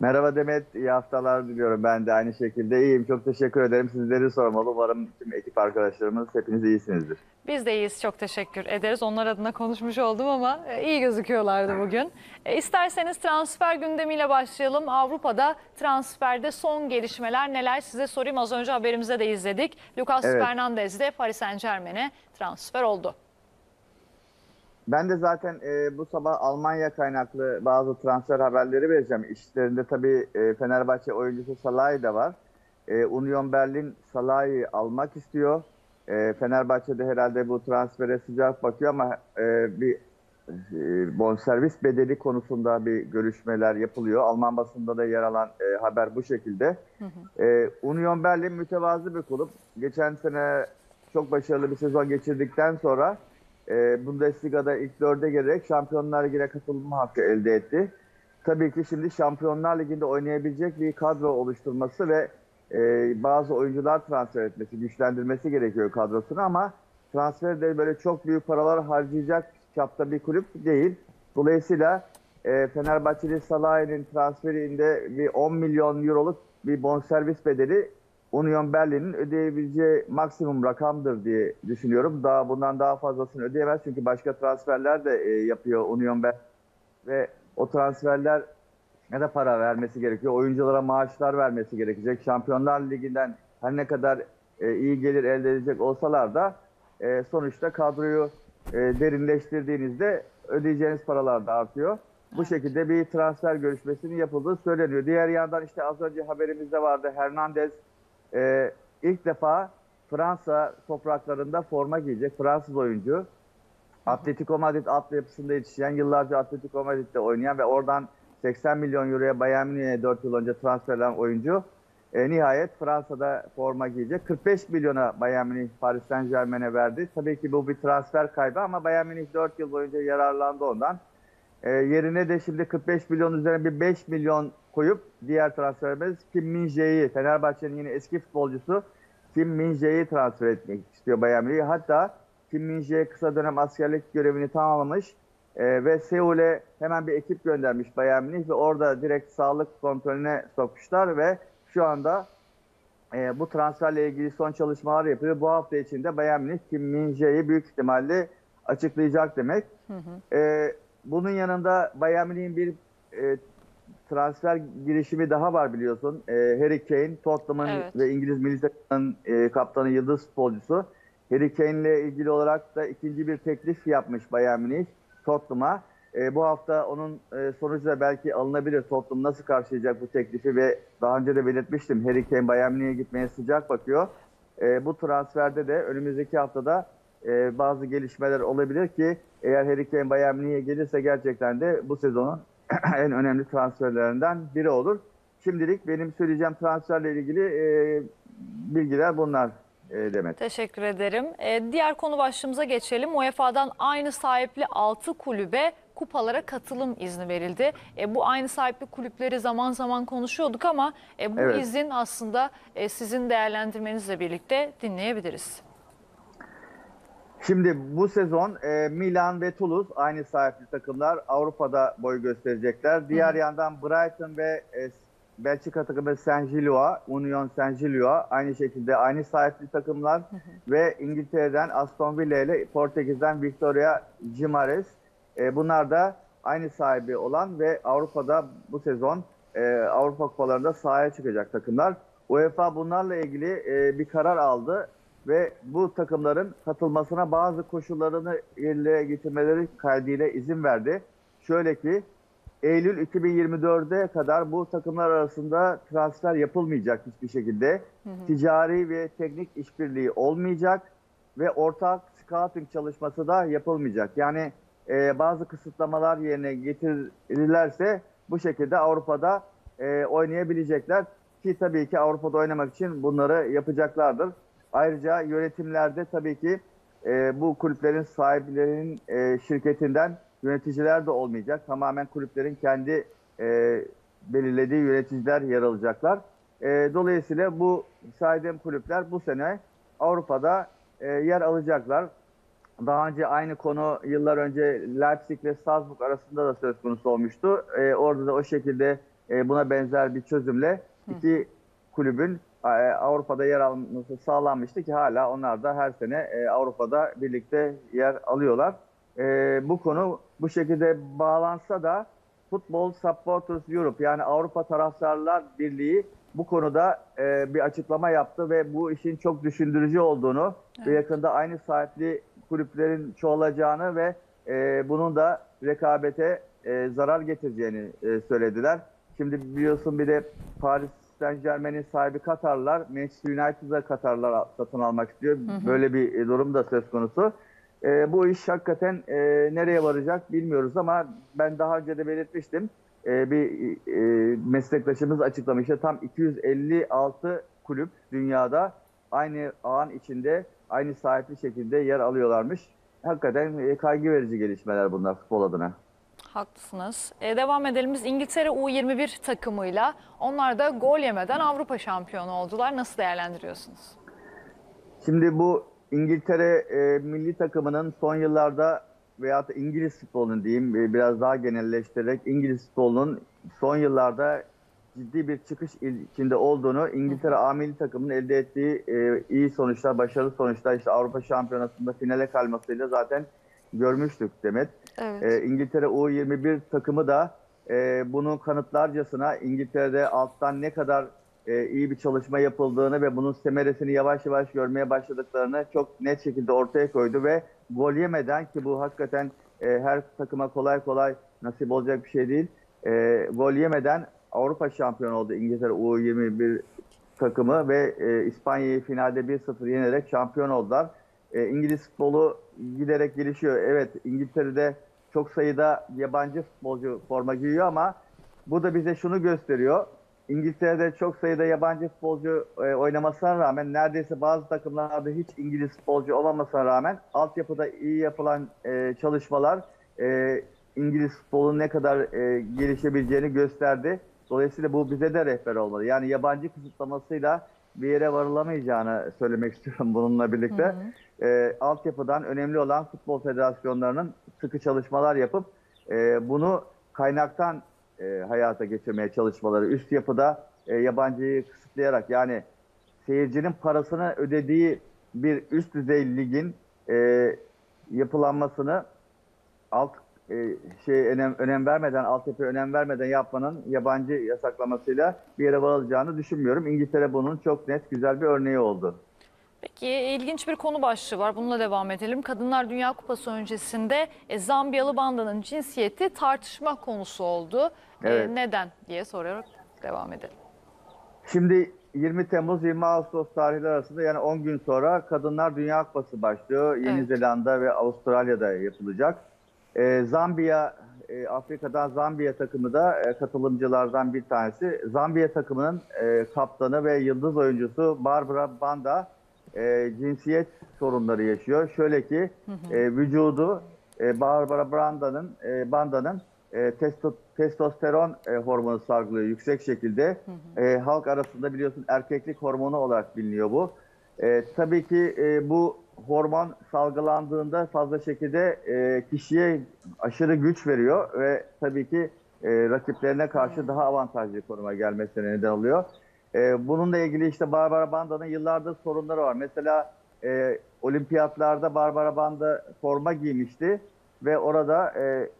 Merhaba Demet, iyi haftalar diliyorum. Ben de aynı şekilde iyiyim. Çok teşekkür ederim. Sizleri sormalı. Umarım tüm ekip arkadaşlarımız hepiniz iyisinizdir. Biz de iyiyiz. Çok teşekkür ederiz. Onlar adına konuşmuş oldum ama e, iyi gözüküyorlardı bugün. E, isterseniz transfer gündemiyle başlayalım. Avrupa'da transferde son gelişmeler neler size sorayım. Az önce haberimizde de izledik. Lucas Evet. Fernandez de Paris Saint Germain'e transfer oldu. Ben de zaten e, bu sabah Almanya kaynaklı bazı transfer haberleri vereceğim. İşlerinde tabii e, Fenerbahçe oyuncusu Salah'ı da var. E, Union Berlin Salah'ı almak istiyor. E, Fenerbahçe de herhalde bu transfere sıcak bakıyor ama e, bir e, bonservis bedeli konusunda bir görüşmeler yapılıyor. Alman basında da yer alan e, haber bu şekilde. E, Union Berlin mütevazı bir kulüp. Geçen sene çok başarılı bir sezon geçirdikten sonra e, Bundesliga'da ilk dörde girerek Şampiyonlar Ligi'ne katılma hakkı elde etti. Tabii ki şimdi Şampiyonlar Ligi'nde oynayabilecek bir kadro oluşturması ve e, bazı oyuncular transfer etmesi, güçlendirmesi gerekiyor kadrosunu ama transfer de böyle çok büyük paralar harcayacak çapta bir kulüp değil. Dolayısıyla e, Fenerbahçeli Salah'ın transferinde bir 10 milyon euroluk bir bonservis bedeli Union Berlin'in ödeyebileceği maksimum rakamdır diye düşünüyorum. Daha bundan daha fazlasını ödeyemez çünkü başka transferler de e, yapıyor Union Berlin ve o transferler ne de para vermesi gerekiyor. Oyunculara maaşlar vermesi gerekecek. Şampiyonlar Ligi'nden her ne kadar e, iyi gelir elde edecek olsalar da e, sonuçta kadroyu e, derinleştirdiğinizde ödeyeceğiniz paralar da artıyor. Bu şekilde bir transfer görüşmesinin yapıldığı söyleniyor. Diğer yandan işte az önce haberimizde vardı Hernandez e, ilk defa Fransa topraklarında forma giyecek Fransız oyuncu. Atletico Madrid altyapısında yetişen, yıllarca Atletico Madrid'de oynayan ve oradan 80 milyon euroya Bayern Münih'e 4 yıl önce transfer edilen oyuncu e, nihayet Fransa'da forma giyecek. 45 milyona Bayern Münih Paris Saint Germain'e verdi. Tabii ki bu bir transfer kaybı ama Bayern Münih 4 yıl boyunca yararlandı ondan. E, yerine de şimdi 45 milyon üzerine bir 5 milyon koyup diğer transferimiz Kim Min-jae'yi, Fenerbahçe'nin yine eski futbolcusu Kim Min-jae'yi transfer etmek istiyor Bayern Münih. Hatta Kim Min-jae kısa dönem askerlik görevini tamamlamış e, ve Seul'e hemen bir ekip göndermiş Bayern Münih ve orada direkt sağlık kontrolüne sokmuşlar ve şu anda e, bu transferle ilgili son çalışmalar yapıyor. Bu hafta içinde Bayern Münih Kim Min-jae'yi büyük ihtimalle açıklayacak demek. E, bunun yanında Bayern Münih'in bir e, transfer girişimi daha var biliyorsun. E, Harry Kane, Tottenham'ın Evet. ve İngiliz milli takımının e, kaptanı yıldız futbolcusu. Harry Kane ile ilgili olarak da ikinci bir teklif yapmış Bayern Münih Tottenham'a. E, bu hafta onun e, sonucu da belki alınabilir. Tottenham nasıl karşılayacak bu teklifi ve daha önce de belirtmiştim. Harry Kane Bayern Münih'e gitmeye sıcak bakıyor. E, bu transferde de önümüzdeki haftada e, bazı gelişmeler olabilir ki eğer Harry Kane Bayern Münih'e gelirse gerçekten de bu sezonun en önemli transferlerinden biri olur. Şimdilik benim söyleyeceğim transferle ilgili e, bilgiler bunlar e, Demet. Teşekkür ederim. Ee, diğer konu başlığımıza geçelim. UEFA'dan aynı sahipli 6 kulübe kupalara katılım izni verildi. E, bu aynı sahipli kulüpleri zaman zaman konuşuyorduk ama e, bu Evet. izin aslında e, sizin değerlendirmenizle birlikte dinleyebiliriz. Şimdi bu sezon e, Milan ve Toulouse aynı sahipli takımlar Avrupa'da boy gösterecekler. Diğer yandan Brighton ve e, Belçika takımı Saint Gillois, Union Saint Gillois aynı şekilde aynı sahipli takımlar ve İngiltere'den Aston Villa ile Portekiz'den Victoria Gimares. E, bunlar da aynı sahibi olan ve Avrupa'da bu sezon e, Avrupa kupalarında sahaya çıkacak takımlar. UEFA bunlarla ilgili e, bir karar aldı ve bu takımların katılmasına bazı koşullarını yerine getirmeleri kaydıyla izin verdi. Şöyle ki Eylül 2024'e kadar bu takımlar arasında transfer yapılmayacak hiçbir şekilde. Ticari ve teknik işbirliği olmayacak ve ortak scouting çalışması da yapılmayacak. Yani e, bazı kısıtlamalar yerine getirilirlerse bu şekilde Avrupa'da e, oynayabilecekler. Ki tabii ki Avrupa'da oynamak için bunları yapacaklardır. Ayrıca yönetimlerde tabii ki e, bu kulüplerin sahiplerinin e, şirketinden yöneticiler de olmayacak. Tamamen kulüplerin kendi e, belirlediği yöneticiler yer alacaklar. E, dolayısıyla bu saydığım kulüpler bu sene Avrupa'da e, yer alacaklar. Daha önce aynı konu yıllar önce Leipzig ve Salzburg arasında da söz konusu olmuştu. E, orada da o şekilde e, buna benzer bir çözümle iki kulübün Avrupa'da yer alması sağlanmıştı ki hala onlar da her sene e, Avrupa'da birlikte yer alıyorlar. E, bu konu bu şekilde bağlansa da Football Supporters Europe yani Avrupa Taraftarlar Birliği bu konuda e, bir açıklama yaptı ve bu işin çok düşündürücü olduğunu ve yakında aynı sahipli kulüplerin çoğalacağını ve e, bunun da rekabete e, zarar getireceğini e, söylediler. Şimdi biliyorsun bir de Paris Saint Germain'in sahibi Katarlar, Manchester United'a Katarlar satın almak istiyor. Böyle bir e, durum da söz konusu. E, bu iş hakikaten e, nereye varacak bilmiyoruz ama ben daha önce de belirtmiştim. E, bir e, meslektaşımız açıklamıştı. Tam 256 kulüp dünyada aynı ağın içinde aynı sahipli şekilde yer alıyorlarmış. Hakikaten e, kaygı verici gelişmeler bunlar futbol adına. Haklısınız. E, devam edelim. Biz İngiltere U21 takımıyla onlar da gol yemeden Avrupa şampiyonu oldular. Nasıl değerlendiriyorsunuz? Şimdi bu İngiltere e, milli takımının son yıllarda veyahut da İngiliz futbolunun diyeyim e, biraz daha genelleştirerek İngiliz futbolunun son yıllarda ciddi bir çıkış içinde olduğunu İngiltere A milli takımının elde ettiği e, iyi sonuçlar, başarılı sonuçlar işte Avrupa Şampiyonası'nda finale kalmasıyla zaten görmüştük Demet. Evet. E, İngiltere U21 takımı da e, bunun kanıtlarcasına İngiltere'de alttan ne kadar e, iyi bir çalışma yapıldığını ve bunun semeresini yavaş yavaş görmeye başladıklarını çok net şekilde ortaya koydu ve gol yemeden ki bu hakikaten e, her takıma kolay kolay nasip olacak bir şey değil. E, gol yemeden Avrupa şampiyonu oldu İngiltere U21 takımı ve e, İspanya'yı finalde 1-0 yenerek şampiyon oldular. E, İngiliz futbolu giderek gelişiyor. Evet İngiltere'de çok sayıda yabancı futbolcu forma giyiyor ama bu da bize şunu gösteriyor. İngiltere'de çok sayıda yabancı futbolcu e, oynamasına rağmen neredeyse bazı takımlarda hiç İngiliz futbolcu olmamasına rağmen altyapıda iyi yapılan e, çalışmalar e, İngiliz futbolunun ne kadar e, gelişebileceğini gösterdi. Dolayısıyla bu bize de rehber olmalı. Yani yabancı kısıtlamasıyla bir yere varılamayacağını söylemek istiyorum bununla birlikte. E, altyapıdan önemli olan futbol federasyonlarının sıkı çalışmalar yapıp e, bunu kaynaktan e, hayata geçirmeye çalışmaları. Üst yapıda e, yabancıyı kısıtlayarak yani seyircinin parasını ödediği bir üst düzey ligin e, yapılanmasını alt e, şey önem, önem vermeden, altyapı önem vermeden yapmanın yabancı yasaklamasıyla bir yere varılacağını düşünmüyorum. İngiltere bunun çok net güzel bir örneği oldu. Peki ilginç bir konu başlığı var. Bununla devam edelim. Kadınlar Dünya Kupası öncesinde e, Zambiyalı bandanın cinsiyeti tartışma konusu oldu. E, Evet. neden diye sorarak devam edelim. Şimdi 20 Temmuz 20 Ağustos tarihleri arasında yani 10 gün sonra Kadınlar Dünya Kupası başlıyor. Yeni Evet. Zelanda ve Avustralya'da yapılacak. Ee, Zambiya, e, Afrika'dan Zambiya takımı da e, katılımcılardan bir tanesi. Zambiya takımının e, kaptanı ve yıldız oyuncusu Barbara Banda e, cinsiyet sorunları yaşıyor. Şöyle ki e, vücudu e, Barbara Branda'nın e, Banda'nın e, testo- testosteron e, hormonu salgılıyor yüksek şekilde. E, halk arasında biliyorsun erkeklik hormonu olarak biliniyor bu. E, tabii ki e, bu hormon salgılandığında fazla şekilde e, kişiye aşırı güç veriyor ve tabii ki e, rakiplerine karşı daha avantajlı konuma gelmesine neden oluyor. E, bununla ilgili işte Barbara Banda'nın yıllardır sorunları var. Mesela e, olimpiyatlarda Barbara Banda forma giymişti ve orada e,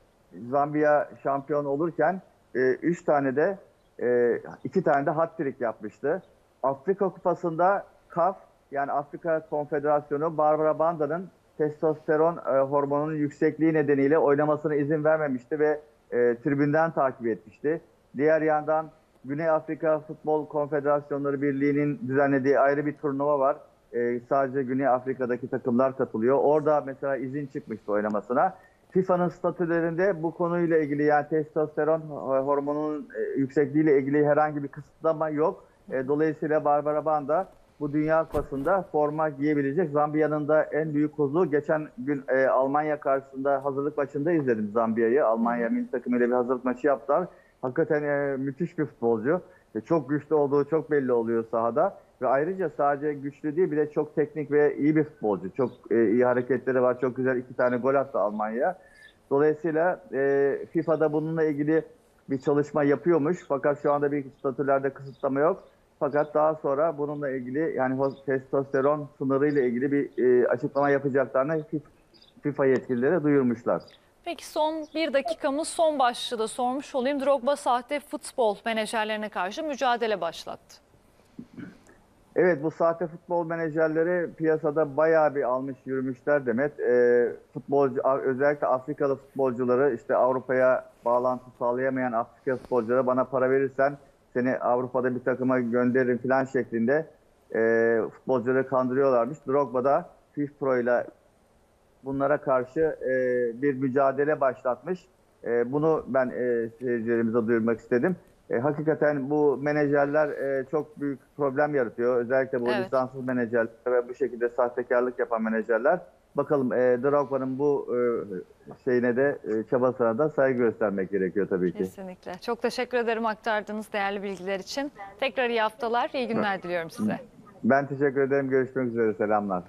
Zambiya şampiyon olurken 3 tane de e, iki tane de hat-trick yapmıştı. Afrika Kupası'nda CAF yani Afrika Konfederasyonu Barbara Banda'nın testosteron e, hormonunun yüksekliği nedeniyle oynamasına izin vermemişti ve e, tribünden takip etmişti. Diğer yandan Güney Afrika Futbol Konfederasyonları Birliği'nin düzenlediği ayrı bir turnuva var. E, sadece Güney Afrika'daki takımlar katılıyor. Orada mesela izin çıkmıştı oynamasına. FIFA'nın statülerinde bu konuyla ilgili yani testosteron hormonunun e, yüksekliğiyle ilgili herhangi bir kısıtlama yok. E, dolayısıyla Barbara Banda bu Dünya Kupası'nda forma giyebilecek. Zambiya'nın da en büyük kozu geçen gün e, Almanya karşısında hazırlık maçında izledim Zambiya'yı. Almanya milli takımıyla bir hazırlık maçı yaptılar. Hakikaten e, müthiş bir futbolcu. E, çok güçlü olduğu çok belli oluyor sahada. Ve ayrıca sadece güçlü değil bir de çok teknik ve iyi bir futbolcu. Çok e, iyi hareketleri var. Çok güzel iki tane gol attı Almanya. Dolayısıyla e, FIFA'da bununla ilgili bir çalışma yapıyormuş. Fakat şu anda bir statülerde kısıtlama yok. Fakat daha sonra bununla ilgili yani testosteron sınırıyla ilgili bir e, açıklama yapacaklarını Fif- FIFA yetkilileri duyurmuşlar. Peki son bir dakikamız son başlığı da sormuş olayım. Drogba sahte futbol menajerlerine karşı mücadele başlattı. Evet bu sahte futbol menajerleri piyasada bayağı bir almış yürümüşler Demet. Ee, futbolcu özellikle Afrikalı futbolcuları işte Avrupa'ya bağlantı sağlayamayan Afrika futbolculara bana para verirsen seni Avrupa'da bir takıma gönderirim falan şeklinde e, futbolcuları kandırıyorlarmış. Drogba da FIFPro ile bunlara karşı e, bir mücadele başlatmış. E, bunu ben e, seyircilerimize duyurmak istedim. E, hakikaten bu menajerler e, çok büyük problem yaratıyor. Özellikle bu Evet. lisanssız menajerler ve bu şekilde sahtekarlık yapan menajerler. Bakalım e, Drogba'nın bu e, şeyine de e, çabasına da saygı göstermek gerekiyor tabii ki. Kesinlikle. Çok teşekkür ederim aktardığınız değerli bilgiler için. Tekrar iyi haftalar, iyi günler diliyorum size. Ben teşekkür ederim. Görüşmek üzere. Selamlar.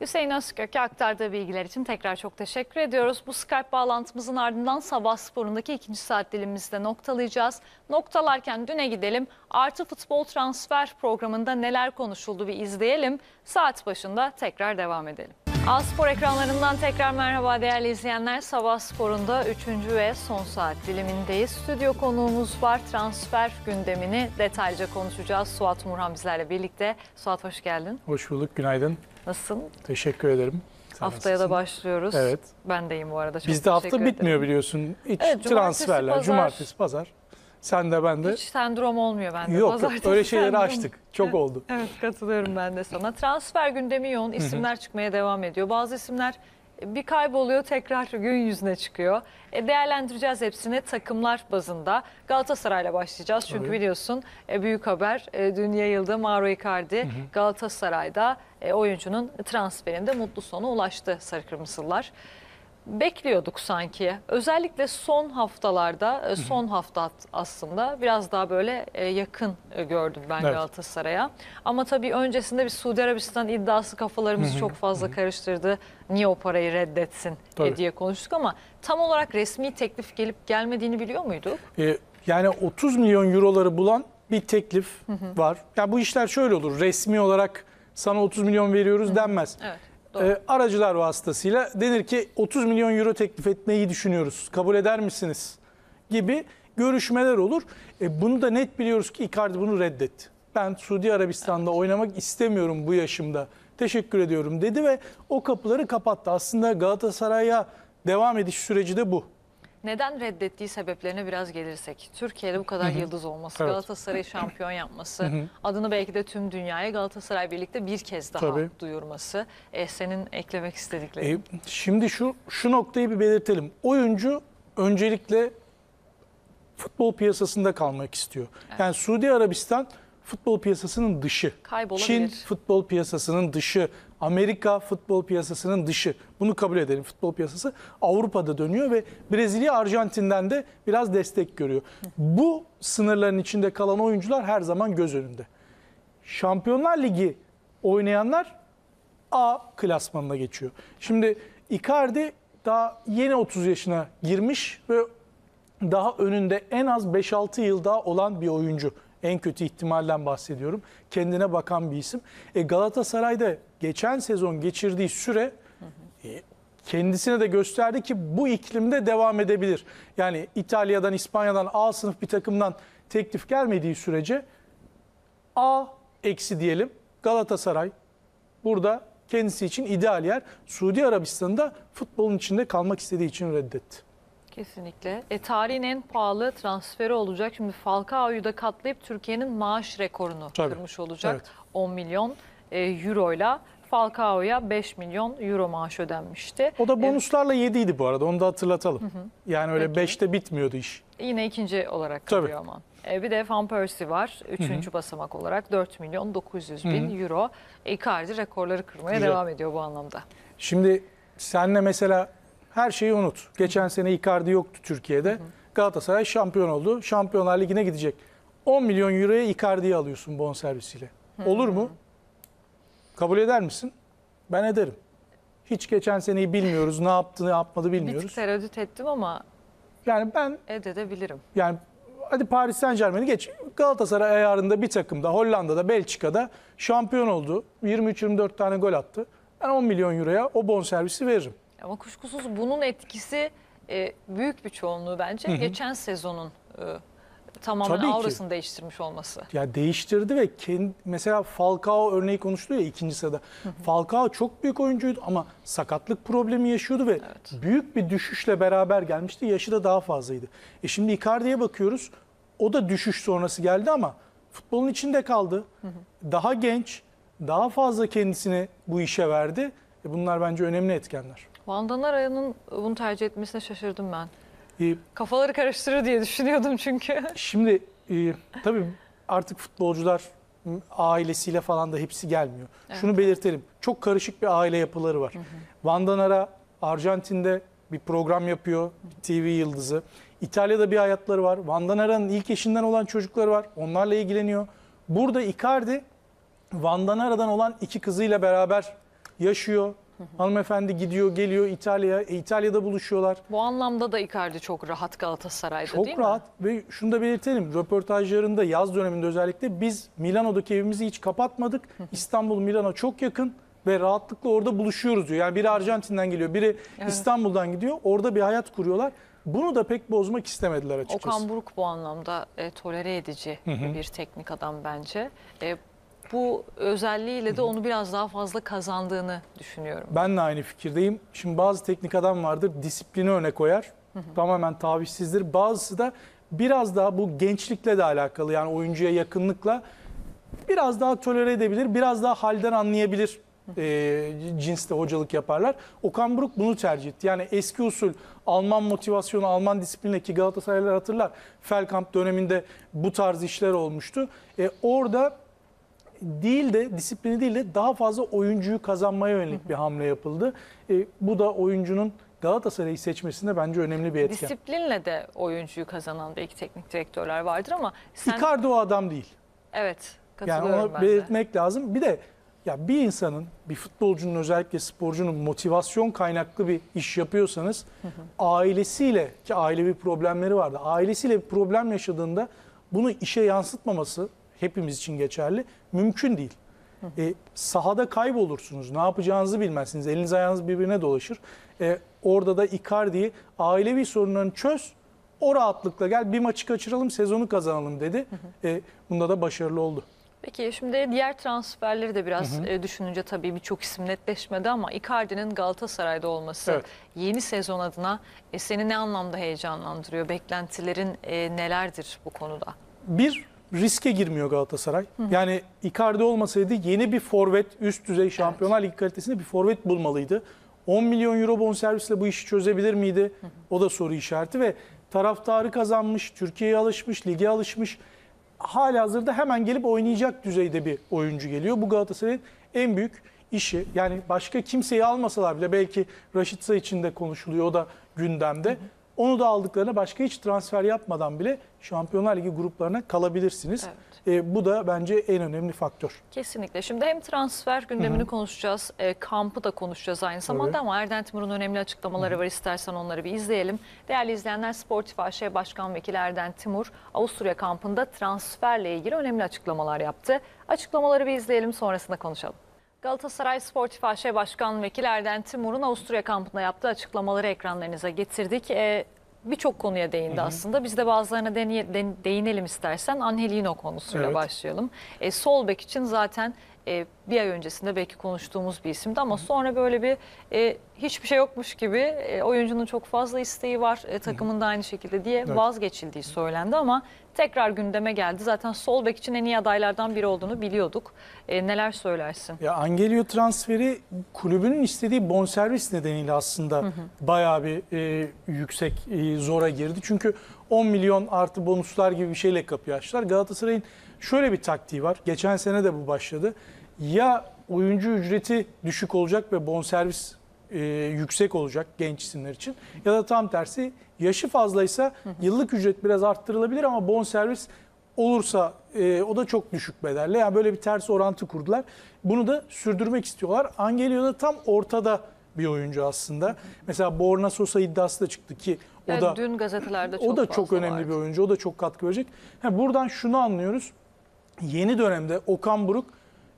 Hüseyin Özkök'e aktardığı bilgiler için tekrar çok teşekkür ediyoruz. Bu Skype bağlantımızın ardından sabah sporundaki ikinci saat dilimizde noktalayacağız. Noktalarken düne gidelim. Artı futbol transfer programında neler konuşuldu bir izleyelim. Saat başında tekrar devam edelim. A Spor ekranlarından tekrar merhaba değerli izleyenler. Sabah sporunda 3. ve son saat dilimindeyiz. Stüdyo konuğumuz var. Transfer gündemini detaylıca konuşacağız. Suat Murhan bizlerle birlikte. Suat hoş geldin. Hoş bulduk, günaydın. Nasılsın? Teşekkür ederim. Sen Haftaya da nasılsın? başlıyoruz. Evet. Ben deyim bu arada. Çok Bizde hafta ederim. bitmiyor biliyorsun. İç Evet, transferler, pazar. cumartesi, pazar. Sen de ben de. Hiç sendrom olmuyor bende. yok yok Pazartesi öyle şeyleri sendrom. açtık. Çok oldu. Evet katılıyorum ben de sana. Transfer gündemi yoğun. İsimler çıkmaya devam ediyor. Bazı isimler bir kayboluyor tekrar gün yüzüne çıkıyor. E, değerlendireceğiz hepsini takımlar bazında. Galatasaray'la başlayacağız. Çünkü Tabii. biliyorsun e, büyük haber e, dün yayıldı. Mauro Icardi Galatasaray'da e, oyuncunun transferinde mutlu sona ulaştı Sarı Kırmızılar. Bekliyorduk sanki. Özellikle son haftalarda, e, son hafta aslında biraz daha böyle e, yakın e, gördüm ben Evet. Galatasaray'a. Ama tabii öncesinde bir Suudi Arabistan iddiası kafalarımızı çok fazla karıştırdı. Niye o parayı reddetsin Tabii. diye konuştuk ama tam olarak resmi teklif gelip gelmediğini biliyor muyduk? Ee, yani 30 milyon euroları bulan bir teklif var. Ya bu işler şöyle olur. Resmi olarak sana 30 milyon veriyoruz denmez. Evet. Doğru. Ee, aracılar vasıtasıyla denir ki 30 milyon euro teklif etmeyi düşünüyoruz. Kabul eder misiniz? Gibi görüşmeler olur. E, bunu da net biliyoruz ki Icardi bunu reddetti. Ben Suudi Arabistan'da oynamak istemiyorum bu yaşımda. Teşekkür ediyorum dedi ve o kapıları kapattı. Aslında Galatasaray'a devam ediş süreci de bu. Neden reddettiği sebeplerine biraz gelirsek. Türkiye'de bu kadar yıldız olması, Evet. Galatasaray'ı şampiyon yapması, adını belki de tüm dünyaya Galatasaray birlikte bir kez daha Tabii. duyurması. E, senin eklemek istediklerin. E, şimdi şu şu noktayı bir belirtelim. Oyuncu öncelikle futbol piyasasında kalmak istiyor. Yani Suudi Arabistan futbol piyasasının dışı. Çin futbol piyasasının dışı. Amerika futbol piyasasının dışı. Bunu kabul edelim. Futbol piyasası Avrupa'da dönüyor ve Brezilya Arjantin'den de biraz destek görüyor. Bu sınırların içinde kalan oyuncular her zaman göz önünde. Şampiyonlar Ligi oynayanlar A klasmanına geçiyor. Şimdi Icardi daha yeni 30 yaşına girmiş ve daha önünde en az 5-6 yıl daha olan bir oyuncu. En kötü ihtimalden bahsediyorum. Kendine bakan bir isim. E Galatasaray'da geçen sezon geçirdiği süre e, kendisine de gösterdi ki bu iklimde devam edebilir. Yani İtalya'dan, İspanya'dan A sınıf bir takımdan teklif gelmediği sürece A eksi diyelim Galatasaray burada kendisi için ideal yer. Suudi Arabistan'da futbolun içinde kalmak istediği için reddetti. Kesinlikle. E, tarihin en pahalı transferi olacak. Şimdi Falcao'yu da katlayıp Türkiye'nin maaş rekorunu Tabii. kırmış olacak. Evet. 10 milyon e, euroyla Falcao'ya 5 milyon euro maaş ödenmişti. O da bonuslarla 7'ydi bu arada onu da hatırlatalım. Yani öyle Peki. 5'te bitmiyordu iş. Yine ikinci olarak Tabii. kalıyor ama. E, bir de Van Persie var. Üçüncü basamak olarak 4 milyon 900 bin euro. Icardi rekorları kırmaya Güzel. devam ediyor bu anlamda. Şimdi senle mesela her şeyi unut. Geçen sene Icardi yoktu Türkiye'de. Galatasaray şampiyon oldu. Şampiyonlar Ligi'ne gidecek. 10 milyon euroya Icardi'yi alıyorsun bonservisiyle. Olur mu? Kabul eder misin? Ben ederim. Hiç geçen seneyi bilmiyoruz. Ne yaptı, ne yapmadı Bir tık bilmiyoruz. tereddüt ettim ama Yani ben edebilirim. yani hadi Paris Saint Germain'i geç. Galatasaray ayarında bir takımda Hollanda'da, Belçika'da şampiyon oldu. 23-24 tane gol attı. Ben 10 milyon euroya o bonservisi veririm. Ama kuşkusuz bunun etkisi e, büyük bir çoğunluğu bence geçen sezonun e, tamamen Tabii ki. aurasını değiştirmiş olması. Ya değiştirdi ve kendi, mesela Falcao örneği konuşuluyor ya ikinci sırada. Falcao çok büyük oyuncuydu ama sakatlık problemi yaşıyordu ve Evet. büyük bir düşüşle beraber gelmişti. Yaşı da daha fazlaydı. E şimdi Icardi'ye bakıyoruz. O da düşüş sonrası geldi ama futbolun içinde kaldı. Daha genç, daha fazla kendisini bu işe verdi. E bunlar bence önemli etkenler. Van Danara'nın bunu tercih etmesine şaşırdım ben. E, Kafaları karıştırır diye düşünüyordum çünkü. Şimdi e, tabii artık futbolcular ailesiyle falan da hepsi gelmiyor. Şunu belirtelim. Çok karışık bir aile yapıları var. Van Danara Arjantin'de bir program yapıyor. Bir TV yıldızı. İtalya'da bir hayatları var. Van Danara'nın ilk eşinden olan çocukları var. Onlarla ilgileniyor. Burada Icardi Van Danara'dan olan iki kızıyla beraber yaşıyor. Hanımefendi gidiyor, geliyor İtalya'ya. E, İtalya'da buluşuyorlar. Bu anlamda da Icardi çok rahat Galatasaray'da Çok değil rahat mi? ve şunu da belirtelim. Röportajlarında yaz döneminde özellikle biz Milano'daki evimizi hiç kapatmadık. İstanbul Milano çok yakın ve rahatlıkla orada buluşuyoruz diyor. Yani biri Arjantin'den geliyor, biri Evet. İstanbul'dan gidiyor. Orada bir hayat kuruyorlar. Bunu da pek bozmak istemediler açıkçası. Okan Buruk bu anlamda e, tolere edici bir teknik adam bence. E, bu özelliğiyle de onu biraz daha fazla kazandığını düşünüyorum. Ben de aynı fikirdeyim. Şimdi bazı teknik adam vardır disiplini öne koyar. Tamamen tavizsizdir. Bazısı da biraz daha bu gençlikle de alakalı yani oyuncuya yakınlıkla biraz daha tolere edebilir. Biraz daha halden anlayabilir e, cinste hocalık yaparlar. Okan Buruk bunu tercih etti. Yani eski usul Alman motivasyonu, Alman disiplinle ki Galatasaraylılar hatırlar. Felkamp döneminde bu tarz işler olmuştu. E, orada değil de disiplini değil de daha fazla oyuncuyu kazanmaya yönelik bir hamle yapıldı. E, bu da oyuncunun Galatasaray'ı seçmesinde bence önemli bir etken. Disiplinle de oyuncuyu kazanan belki teknik direktörler vardır ama sen Icardi o adam değil. evet Yani onu ben de. belirtmek lazım. Bir de ya bir insanın, bir futbolcunun özellikle sporcunun motivasyon kaynaklı bir iş yapıyorsanız ailesiyle ki ailevi problemleri vardı. Ailesiyle bir problem yaşadığında bunu işe yansıtmaması hepimiz için geçerli. Mümkün değil. E, sahada kaybolursunuz. Ne yapacağınızı bilmezsiniz. Eliniz ayağınız birbirine dolaşır. E, orada da Icardi'yi ailevi sorunlarını çöz. O rahatlıkla gel bir maçı kaçıralım sezonu kazanalım dedi. E, bunda da başarılı oldu. Peki şimdi diğer transferleri de biraz e, düşününce tabii birçok isim netleşmedi ama Icardi'nin Galatasaray'da olması Evet. yeni sezon adına e, seni ne anlamda heyecanlandırıyor? Beklentilerin e, nelerdir bu konuda? bir riske girmiyor Galatasaray. Yani Icardi olmasaydı yeni bir forvet, üst düzey Şampiyonlar Ligi kalitesinde bir forvet bulmalıydı. 10 milyon euro bonservisle bu işi çözebilir miydi? O da soru işareti ve taraftarı kazanmış, Türkiye'ye alışmış, lige alışmış. hali hazırda hemen gelip oynayacak düzeyde bir oyuncu geliyor. Bu Galatasaray'ın en büyük işi. Yani başka kimseyi almasalar bile belki Raşitsa için de konuşuluyor. O da gündemde. Onu da aldıklarına başka hiç transfer yapmadan bile Şampiyonlar Ligi gruplarına kalabilirsiniz. E, bu da bence en önemli faktör. Kesinlikle. Şimdi hem transfer gündemini konuşacağız, e, kampı da konuşacağız aynı zamanda ama Erden Timur'un önemli açıklamaları var. İstersen onları bir izleyelim. Değerli izleyenler Sportif AŞ Başkan Vekili Erden Timur Avusturya kampında transferle ilgili önemli açıklamalar yaptı. Açıklamaları bir izleyelim sonrasında konuşalım. Galatasaray Sportif AŞ Başkan Vekili Erden Timur'un Avusturya kampında yaptığı açıklamaları ekranlarınıza getirdik. E, Birçok konuya değindi aslında. Biz de bazılarına deneye- den- değinelim istersen. Angelino konusuyla Evet. başlayalım. E, sol bek için zaten e, bir ay öncesinde belki konuştuğumuz bir isimdi ama sonra böyle bir e, hiçbir şey yokmuş gibi e, oyuncunun çok fazla isteği var e, takımın da aynı şekilde diye Evet. vazgeçildiği söylendi ama tekrar gündeme geldi. Zaten sol bek için en iyi adaylardan biri olduğunu biliyorduk. E, neler söylersin? Ya Angelio transferi kulübünün istediği bonservis nedeniyle aslında bayağı bir e, yüksek e, zora girdi. Çünkü 10 milyon artı bonuslar gibi bir şeyle kapıyı açtılar. Galatasaray'ın şöyle bir taktiği var. Geçen sene de bu başladı. Ya oyuncu ücreti düşük olacak ve bonservis e, yüksek olacak genç isimler için ya da tam tersi yaşı fazlaysa yıllık ücret biraz arttırılabilir ama bonservis olursa e, o da çok düşük bedelle. Yani böyle bir ters orantı kurdular. Bunu da sürdürmek istiyorlar. Angelio da tam ortada bir oyuncu aslında. Mesela Borna Sosa iddiası da çıktı ki o Yani da dün gazetelerde çok o da çok önemli vardı. bir oyuncu. O da çok katkı verecek. Ha, buradan şunu anlıyoruz. Yeni dönemde Okan Buruk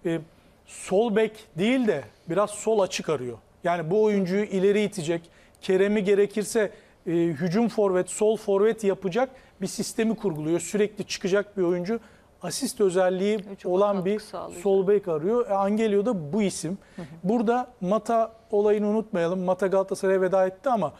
e, sol bek değil de biraz sol açık arıyor. Yani bu oyuncuyu ileri itecek. Kerem'i gerekirse e, hücum forvet, sol forvet yapacak bir sistemi kurguluyor. Sürekli çıkacak bir oyuncu. Asist özelliği Çok olan bir sağlayacak. sol bek arıyor. E, Angelio da bu isim. Burada Mata olayını unutmayalım. Mata Galatasaray'a veda etti ama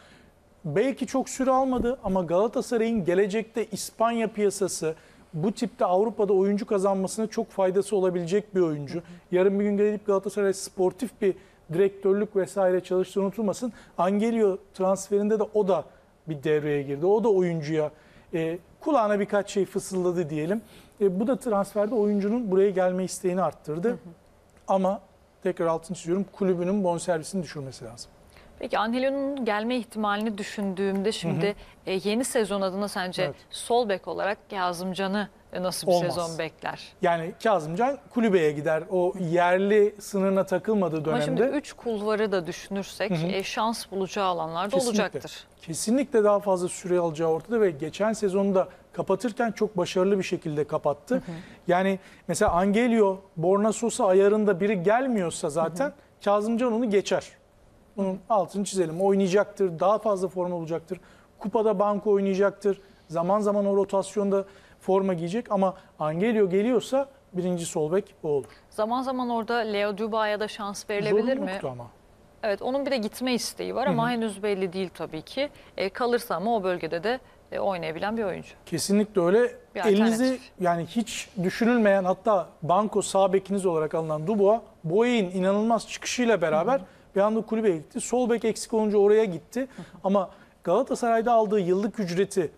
belki çok süre almadı ama Galatasaray'ın gelecekte İspanya piyasası bu tipte Avrupa'da oyuncu kazanmasına çok faydası olabilecek bir oyuncu. Yarın bir gün gelip Galatasaray sportif bir direktörlük vesaire çalıştığı unutulmasın. Angelio transferinde de o da bir devreye girdi. O da oyuncuya e, kulağına birkaç şey fısıldadı diyelim. E, bu da transferde oyuncunun buraya gelme isteğini arttırdı. Ama tekrar altını çiziyorum kulübünün bonservisini düşürmesi lazım. Peki Angelino'nun gelme ihtimalini düşündüğümde şimdi e, yeni sezon adına sence Evet. sol bek olarak Kazımcan'ı e, nasıl bir Olmaz. sezon bekler? Yani Kazımcan kulübeye gider. O yerli sınırına takılmadığı Ama dönemde şimdi 3 kulvarı da düşünürsek e, şans bulacağı alanlarda Kesinlikle. olacaktır. kesinlikle daha fazla süre alacağı ortada ve geçen sezonu da kapatırken çok başarılı bir şekilde kapattı. Yani mesela Angelio, Borna Sosa ayarında biri gelmiyorsa zaten Kazımcan onu geçer. Bunun altını çizelim. Oynayacaktır, daha fazla forma bulacaktır. Kupada banko oynayacaktır. Zaman zaman o rotasyonda forma giyecek ama Angelio geliyorsa birinci sol bek o olur. Zaman zaman orada Leo Duba'ya da şans verilebilir mi? Zorunluluktu ama. Evet onun bir de gitme isteği var ama henüz belli değil tabii ki. E, kalırsa ama o bölgede de e, oynayabilen bir oyuncu. Kesinlikle öyle. Bir Elinizi yani hiç düşünülmeyen hatta banko sağ bekiniz olarak alınan Dubois, Boy'in inanılmaz çıkışıyla beraber bir anda kulübe gitti. Sol bek eksik olunca oraya gitti. Ama Galatasaray'da aldığı yıllık ücreti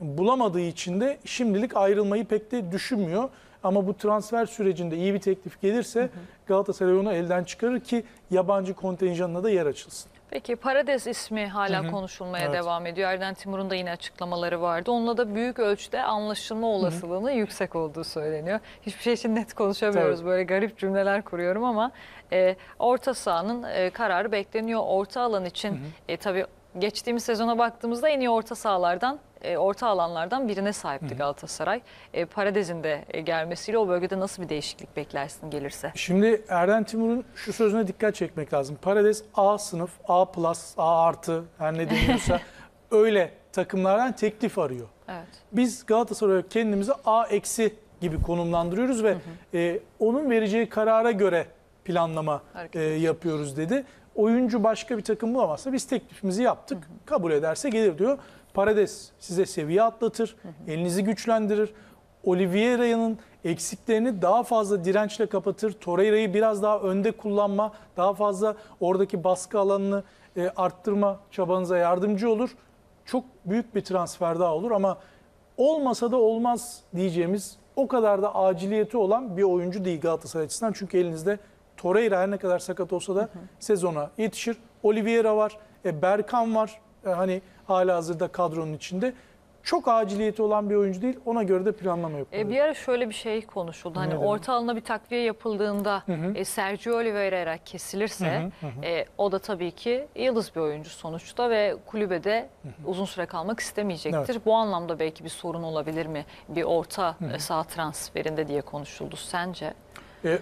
bulamadığı için de şimdilik ayrılmayı pek de düşünmüyor. Ama bu transfer sürecinde iyi bir teklif gelirse Galatasaray onu elden çıkarır ki yabancı kontenjanına da yer açılsın. Peki Parades ismi hala konuşulmaya Evet. devam ediyor. Erden Timur'un da yine açıklamaları vardı. Onunla da büyük ölçüde anlaşılma olasılığının yüksek olduğu söyleniyor. Hiçbir şey için net konuşamıyoruz. Tabii. Böyle garip cümleler kuruyorum ama e, orta sahanın e, kararı bekleniyor. Orta alan için e, tabii geçtiğimiz sezona baktığımızda en iyi orta sahalardan e, orta alanlardan birine sahipti Galatasaray. E, Parades'in de e, gelmesiyle o bölgede nasıl bir değişiklik beklersin gelirse? Şimdi Erden Timur'un şu sözüne dikkat çekmek lazım. Parades A sınıf, A plus, A artı her ne deniyorsa öyle takımlardan teklif arıyor. Evet. Biz Galatasaray'a kendimizi A eksi gibi konumlandırıyoruz ve e, onun vereceği karara göre planlama Hareket e, yapıyoruz dedi. Oyuncu başka bir takım bulamazsa biz teklifimizi yaptık. Kabul ederse gelir diyor. Parades size seviye atlatır, elinizi güçlendirir. Oliveira'nın eksiklerini daha fazla dirençle kapatır. Torreira'yı biraz daha önde kullanma, daha fazla oradaki baskı alanını e, arttırma çabanıza yardımcı olur. Çok büyük bir transfer daha olur ama olmasa da olmaz diyeceğimiz o kadar da aciliyeti olan bir oyuncu değil Galatasaray açısından. Çünkü elinizde Torreira her ne kadar sakat olsa da sezona yetişir. Oliveira var, e, Berkan var. E, hani hala hazırda kadronun içinde. Çok aciliyeti olan bir oyuncu değil. Ona göre de planlama yapılıyor. E, bir ara şöyle bir şey konuşuldu. Hani Ne dedi? orta alana bir takviye yapıldığında e, Sergio Oliveira kesilirse e, o da tabii ki yıldız bir oyuncu sonuçta ve kulübede uzun süre kalmak istemeyecektir. Bu anlamda belki bir sorun olabilir mi? Bir orta e, saha transferinde diye konuşuldu. Sence? E,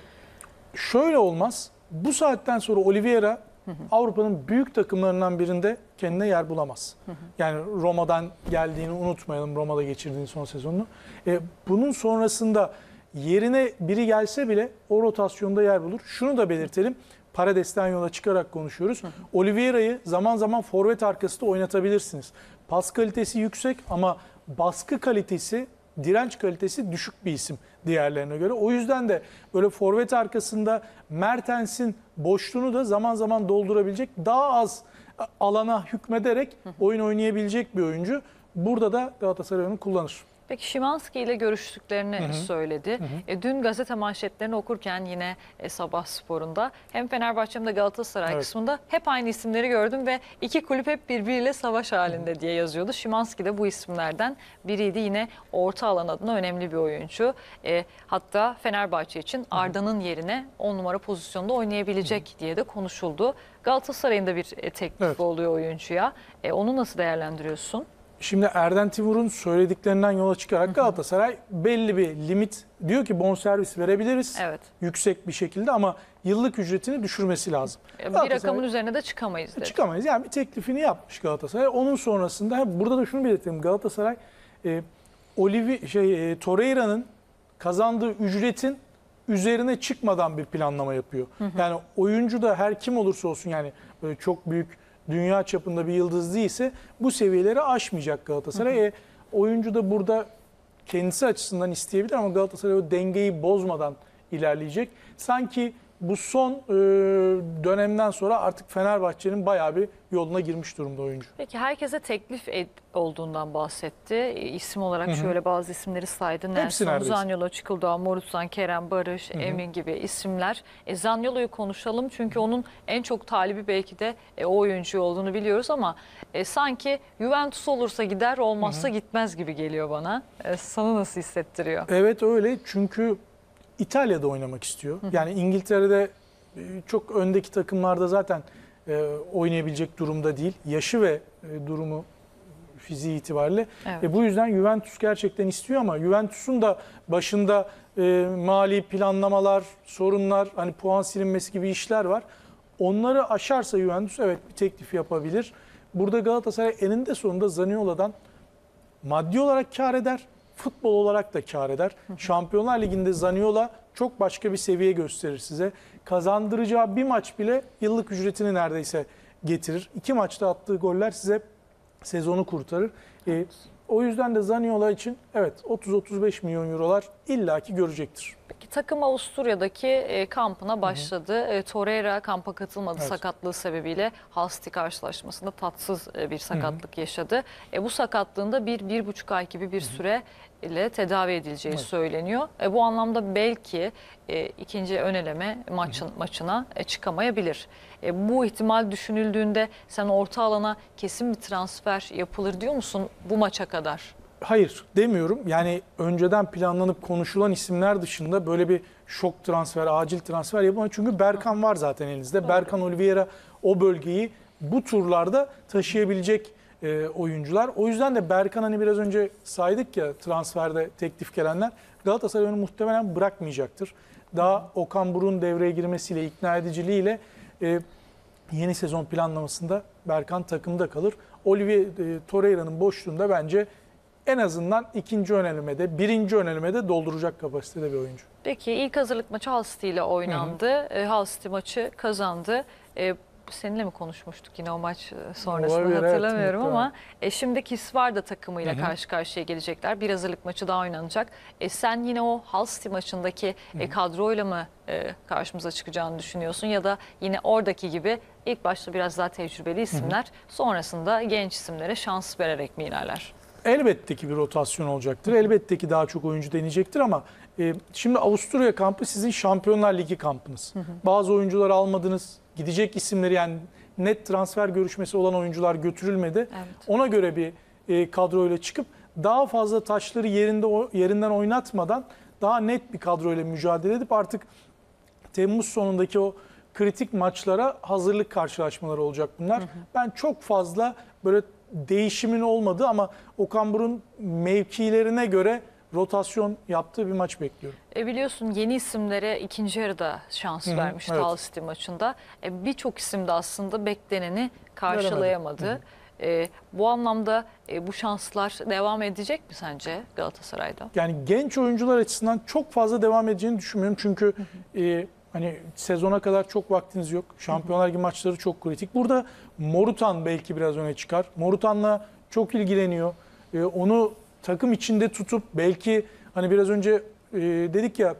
şöyle olmaz. Bu saatten sonra Oliveira Avrupa'nın büyük takımlarından birinde kendine yer bulamaz. Yani Roma'dan geldiğini unutmayalım. Roma'da geçirdiğini son sezonunu. E, bunun sonrasında yerine biri gelse bile o rotasyonda yer bulur. Şunu da belirtelim. Parades'ten yola çıkarak konuşuyoruz. Oliveira'yı zaman zaman forvet arkası da oynatabilirsiniz. Pas kalitesi yüksek ama baskı kalitesi direnç kalitesi düşük bir isim diğerlerine göre. O yüzden de böyle forvet arkasında Mertens'in boşluğunu da zaman zaman doldurabilecek daha az alana hükmederek oyun oynayabilecek bir oyuncu. Burada da Galatasaray onu kullanır. Peki Şimanski ile görüştüklerini söyledi. E, dün gazete manşetlerini okurken yine e, Sabah Spor'unda hem Fenerbahçe hem de Galatasaray Evet. kısmında hep aynı isimleri gördüm ve iki kulüp hep birbiriyle savaş halinde diye yazıyordu. Şimanski de bu isimlerden biriydi. Yine orta alan adına önemli bir oyuncu. E, hatta Fenerbahçe için Arda'nın yerine 10 numara pozisyonda oynayabilecek diye de konuşuldu. Galatasaray'ın da bir e, teklifi Evet. oluyor oyuncuya. E, onu nasıl değerlendiriyorsun? Şimdi Erden Timur'un söylediklerinden yola çıkarak Galatasaray belli bir limit diyor ki bonservis verebiliriz Evet. yüksek bir şekilde ama yıllık ücretini düşürmesi lazım. E, Bir rakamın üzerine de çıkamayız dedi. Çıkamayız. Yani bir teklifini yapmış Galatasaray. Onun sonrasında burada da şunu belirtelim. Galatasaray e, Olivi şey e, Torreira'nın kazandığı ücretin üzerine çıkmadan bir planlama yapıyor. Yani oyuncu da her kim olursa olsun yani böyle çok büyük dünya çapında bir yıldız değilse bu seviyeleri aşmayacak Galatasaray. E, oyuncu da burada kendisi açısından isteyebilir ama Galatasaray o dengeyi bozmadan ilerleyecek. Sanki bu son e, dönemden sonra artık Fenerbahçe'nin bayağı bir yoluna girmiş durumda oyuncu. Peki herkese teklif ed- olduğundan bahsetti. E, İsim olarak şöyle bazı isimleri saydı. Nelson, neredeyse. Zaniolo, Çıkıldağ, Morutsan, Kerem, Barış, Emin gibi isimler. E, Zaniolo'yu konuşalım çünkü onun en çok talibi belki de e, o oyuncu olduğunu biliyoruz ama e, sanki Juventus olursa gider olmazsa gitmez gibi geliyor bana. E, sana nasıl hissettiriyor? Evet öyle çünkü İtalya'da oynamak istiyor. Yani İngiltere'de e, çok öndeki takımlarda zaten e, oynayabilecek durumda değil. Yaşı ve e, durumu fiziği itibariyle. Evet. E, bu yüzden Juventus gerçekten istiyor ama Juventus'un da başında e, mali planlamalar, sorunlar, hani puan silinmesi gibi işler var. Onları aşarsa Juventus evet bir teklif yapabilir. Burada Galatasaray eninde sonunda Zaniola'dan maddi olarak kar eder, futbol olarak da kar eder. Şampiyonlar Ligi'nde Zaniola çok başka bir seviye gösterir size. Kazandıracağı bir maç bile yıllık ücretini neredeyse getirir. İki maçta attığı goller size sezonu kurtarır. Ee, o yüzden de Zaniola için evet 30-35 milyon eurolar illaki görecektir. Peki takım Avusturya'daki e, kampına başladı. E, Torreira kampa katılmadı Evet. sakatlığı sebebiyle Hasti karşılaşmasında tatsız e, bir sakatlık yaşadı. E, bu sakatlığında bir, bir buçuk ay gibi bir süre ile tedavi edileceği Evet. söyleniyor. E, bu anlamda belki e, ikinci ön eleme maçın, maçına e, çıkamayabilir. E, bu ihtimal düşünüldüğünde sen orta alana kesin bir transfer yapılır diyor musun bu maça kadar? Hayır demiyorum. Yani önceden planlanıp konuşulan isimler dışında böyle bir şok transfer, acil transfer yapılmaz. Çünkü Berkan var zaten elinizde. Berkan Oliveira o bölgeyi bu turlarda taşıyabilecek e, oyuncular. O yüzden de Berkan hani biraz önce saydık ya transferde teklif gelenler Galatasaray onu muhtemelen bırakmayacaktır. Daha Okan Buruk'un devreye girmesiyle, ikna ediciliğiyle e, yeni sezon planlamasında Berkan takımda kalır. Olivier e, Torreira'nın boşluğunda bence en azından ikinci önelimede, birinci önelimede dolduracak kapasitede bir oyuncu. Peki ilk hazırlık maçı Hull City ile oynandı. E, Hull City maçı kazandı. E, seninle mi konuşmuştuk yine o maç e, sonrasında Olabilir, evet, hatırlamıyorum muhtemelen. ama e, şimdi Kisvar da takımıyla Hı hı. karşı karşıya gelecekler. Bir hazırlık maçı daha oynanacak. E, sen yine o City maçındaki e, kadroyla mı e, karşımıza çıkacağını düşünüyorsun ya da yine oradaki gibi ilk başta biraz daha tecrübeli isimler sonrasında genç isimlere şans vererek mi ilerler? Elbette ki bir rotasyon olacaktır. Elbette ki daha çok oyuncu deneyecektir ama e, şimdi Avusturya kampı sizin Şampiyonlar Ligi kampınız. Bazı oyuncuları almadınız. Gidecek isimleri yani net transfer görüşmesi olan oyuncular götürülmedi. Evet. Ona göre bir e, kadroyla çıkıp daha fazla taşları yerinde yerinden oynatmadan daha net bir kadroyla mücadele edip artık Temmuz sonundaki o kritik maçlara hazırlık karşılaşmaları olacak bunlar. Ben çok fazla böyle değişimin olmadığı ama Okan Buruk'un mevkilerine göre rotasyon yaptığı bir maç bekliyorum. E biliyorsun yeni isimlere ikinci yarıda şans hı, vermişti evet. Hull City maçında. E Birçok isim de aslında bekleneni karşılayamadı. E, bu anlamda e, bu şanslar devam edecek mi sence Galatasaray'da? Yani genç oyuncular açısından çok fazla devam edeceğini düşünmüyorum. Çünkü e, hani sezona kadar çok vaktiniz yok. Şampiyonlar Ligi maçları çok kritik. Burada Morutan belki biraz öne çıkar. Morutan'la çok ilgileniyor. E, onu takım içinde tutup belki hani biraz önce e, dedik ya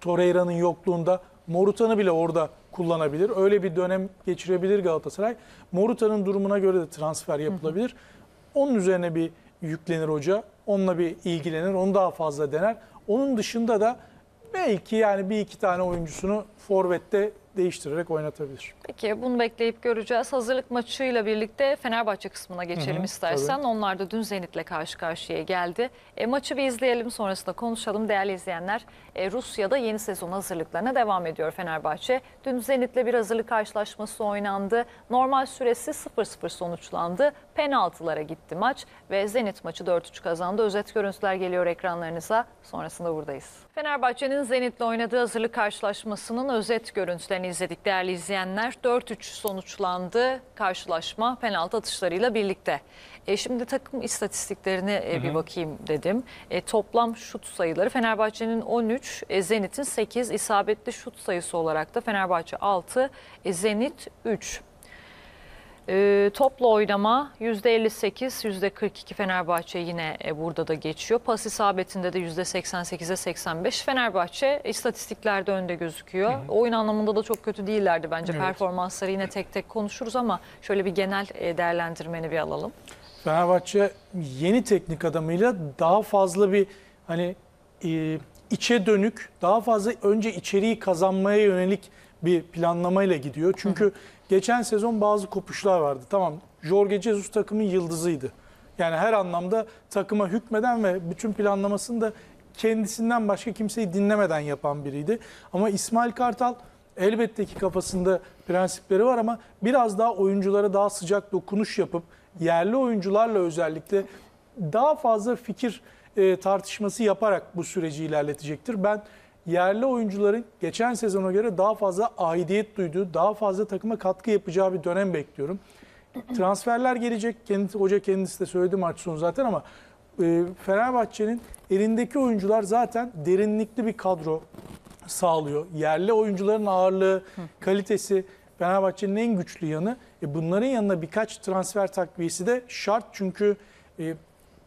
Torreira'nın yokluğunda Morutan'ı bile orada kullanabilir. Öyle bir dönem geçirebilir Galatasaray. Morutan'ın durumuna göre de transfer yapılabilir. Onun üzerine bir yüklenir hoca. Onunla bir ilgilenir. Onu daha fazla dener. Onun dışında da belki yani bir iki tane oyuncusunu forvette değiştirerek oynatabilir. Peki bunu bekleyip göreceğiz. Hazırlık maçıyla birlikte Fenerbahçe kısmına geçelim Hı hı, istersen. Onlar da dün Zenit'le karşı karşıya geldi. E, maçı bir izleyelim sonrasında konuşalım değerli izleyenler. E, Rusya'da yeni sezon hazırlıklarına devam ediyor Fenerbahçe. Dün Zenit'le bir hazırlık karşılaşması oynandı. Normal süresi 0-0 sonuçlandı. Penaltılara gitti maç ve Zenit maçı 4-3 kazandı. Özet görüntüler geliyor ekranlarınıza. Sonrasında buradayız. Fenerbahçe'nin Zenit'le oynadığı hazırlık karşılaşmasının özet görüntülerini izledik değerli izleyenler. 4-3 sonuçlandı karşılaşma penaltı atışlarıyla birlikte. E, şimdi takım istatistiklerine e, bir bakayım dedim. E, toplam şut sayıları Fenerbahçe'nin 13, e, Zenit'in 8, isabetli şut sayısı olarak da Fenerbahçe 6, e, Zenit 3. E, topla oynama %58, %42 Fenerbahçe yine e, burada da geçiyor. Pas isabetinde de %88'e 85. Fenerbahçe istatistiklerde önde gözüküyor. Oyun anlamında da çok kötü değillerdi bence. Evet. Performansları yine tek tek konuşuruz ama şöyle bir genel e, değerlendirmeni bir alalım. Fenerbahçe yeni teknik adamıyla daha fazla bir hani e, içe dönük, daha fazla önce içeriği kazanmaya yönelik bir planlamayla gidiyor. Çünkü geçen sezon bazı kopuşlar vardı. Tamam, Jorge Jesus takımın yıldızıydı. Yani her anlamda takıma hükmeden ve bütün planlamasını da kendisinden başka kimseyi dinlemeden yapan biriydi. Ama İsmail Kartal elbette ki kafasında prensipleri var ama biraz daha oyunculara daha sıcak dokunuş yapıp yerli oyuncularla özellikle daha fazla fikir e, tartışması yaparak bu süreci ilerletecektir. Ben yerli oyuncuların geçen sezona göre daha fazla aidiyet duyduğu, daha fazla takıma katkı yapacağı bir dönem bekliyorum. Transferler gelecek. Kendi, hoca kendisi de söyledi maç sonu zaten ama e, Fenerbahçe'nin elindeki oyuncular zaten derinlikli bir kadro sağlıyor. Yerli oyuncuların ağırlığı, kalitesi Fenerbahçe'nin en güçlü yanı. E bunların yanına birkaç transfer takviyesi de şart çünkü e,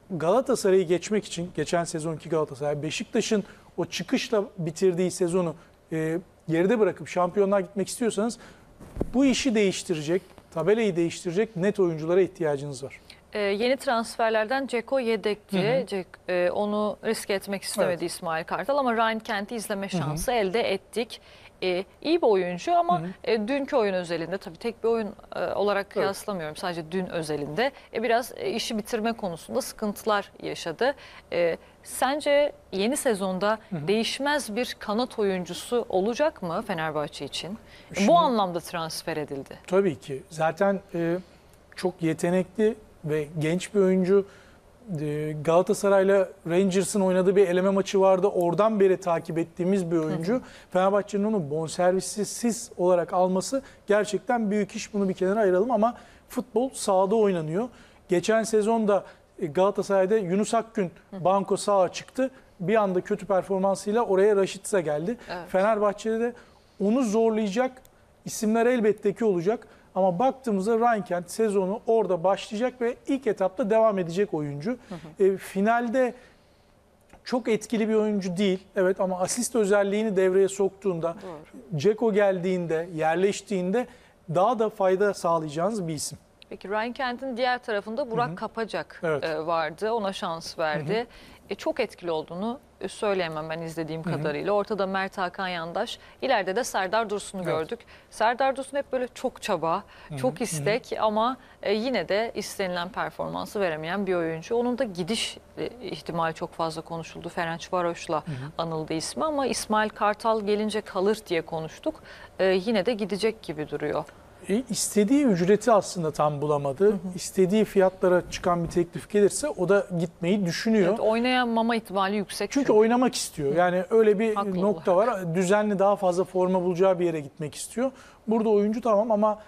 Galatasaray'ı geçmek için geçen sezonki Galatasaray Beşiktaş'ın o çıkışla bitirdiği sezonu e, geride bırakıp şampiyonluğa gitmek istiyorsanız bu işi değiştirecek, tabelayı değiştirecek net oyunculara ihtiyacınız var. Ee, yeni transferlerden Ceko yedekti. Cek- e, onu riske etmek istemedi İsmail Kartal ama Ryan Kent'i izleme şansı elde ettik. E, iyi bir oyuncu ama e, dünkü oyun özelinde tabii tek bir oyun e, olarak kıyaslamıyorum. Sadece dün özelinde e, biraz e, işi bitirme konusunda sıkıntılar yaşadı. E, sence yeni sezonda değişmez bir kanat oyuncusu olacak mı Fenerbahçe için? Şimdi- Bu anlamda transfer edildi. Tabii ki. Zaten e, çok yetenekli ve genç bir oyuncu. E, Galatasaray'la Rangers'ın oynadığı bir eleme maçı vardı. Oradan beri takip ettiğimiz bir oyuncu. Fenerbahçe'nin onu bonservisiz olarak alması gerçekten büyük iş. Bunu bir kenara ayıralım ama futbol sahada oynanıyor. Geçen sezonda e, Galatasaray'da Yunus Akgün banko sağa çıktı. Bir anda kötü performansıyla oraya Raşitsa geldi. Evet. Fenerbahçe'de de onu zorlayacak isimler elbette ki olacak. Ama baktığımızda Ryan sezonu orada başlayacak ve ilk etapta devam edecek oyuncu. E, finalde çok etkili bir oyuncu değil. Evet ama asist özelliğini devreye soktuğunda, Ceko geldiğinde, yerleştiğinde daha da fayda sağlayacağınız bir isim. Peki Ryan Kent'in diğer tarafında Burak Kapacak Evet. e, vardı. Ona şans verdi. E, çok etkili olduğunu e, söyleyemem ben izlediğim kadarıyla. Ortada Mert Hakan Yandaş. İleride de Serdar Dursun'u Evet. gördük. Serdar Dursun hep böyle çok çaba, çok istek ama e, yine de istenilen performansı veremeyen bir oyuncu. Onun da gidiş e, ihtimali çok fazla konuşuldu. Ferenc Varoş'la anıldı ismi ama İsmail Kartal gelince kalır diye konuştuk. E, yine de gidecek gibi duruyor. E, istediği ücreti aslında tam bulamadı. İstediği fiyatlara çıkan bir teklif gelirse o da gitmeyi düşünüyor. Evet, oynayamama ihtimali yüksek. Çünkü oynamak istiyor. Yani öyle bir Haklı nokta var. Düzenli daha fazla forma bulacağı bir yere gitmek istiyor. Burada oyuncu tamam ama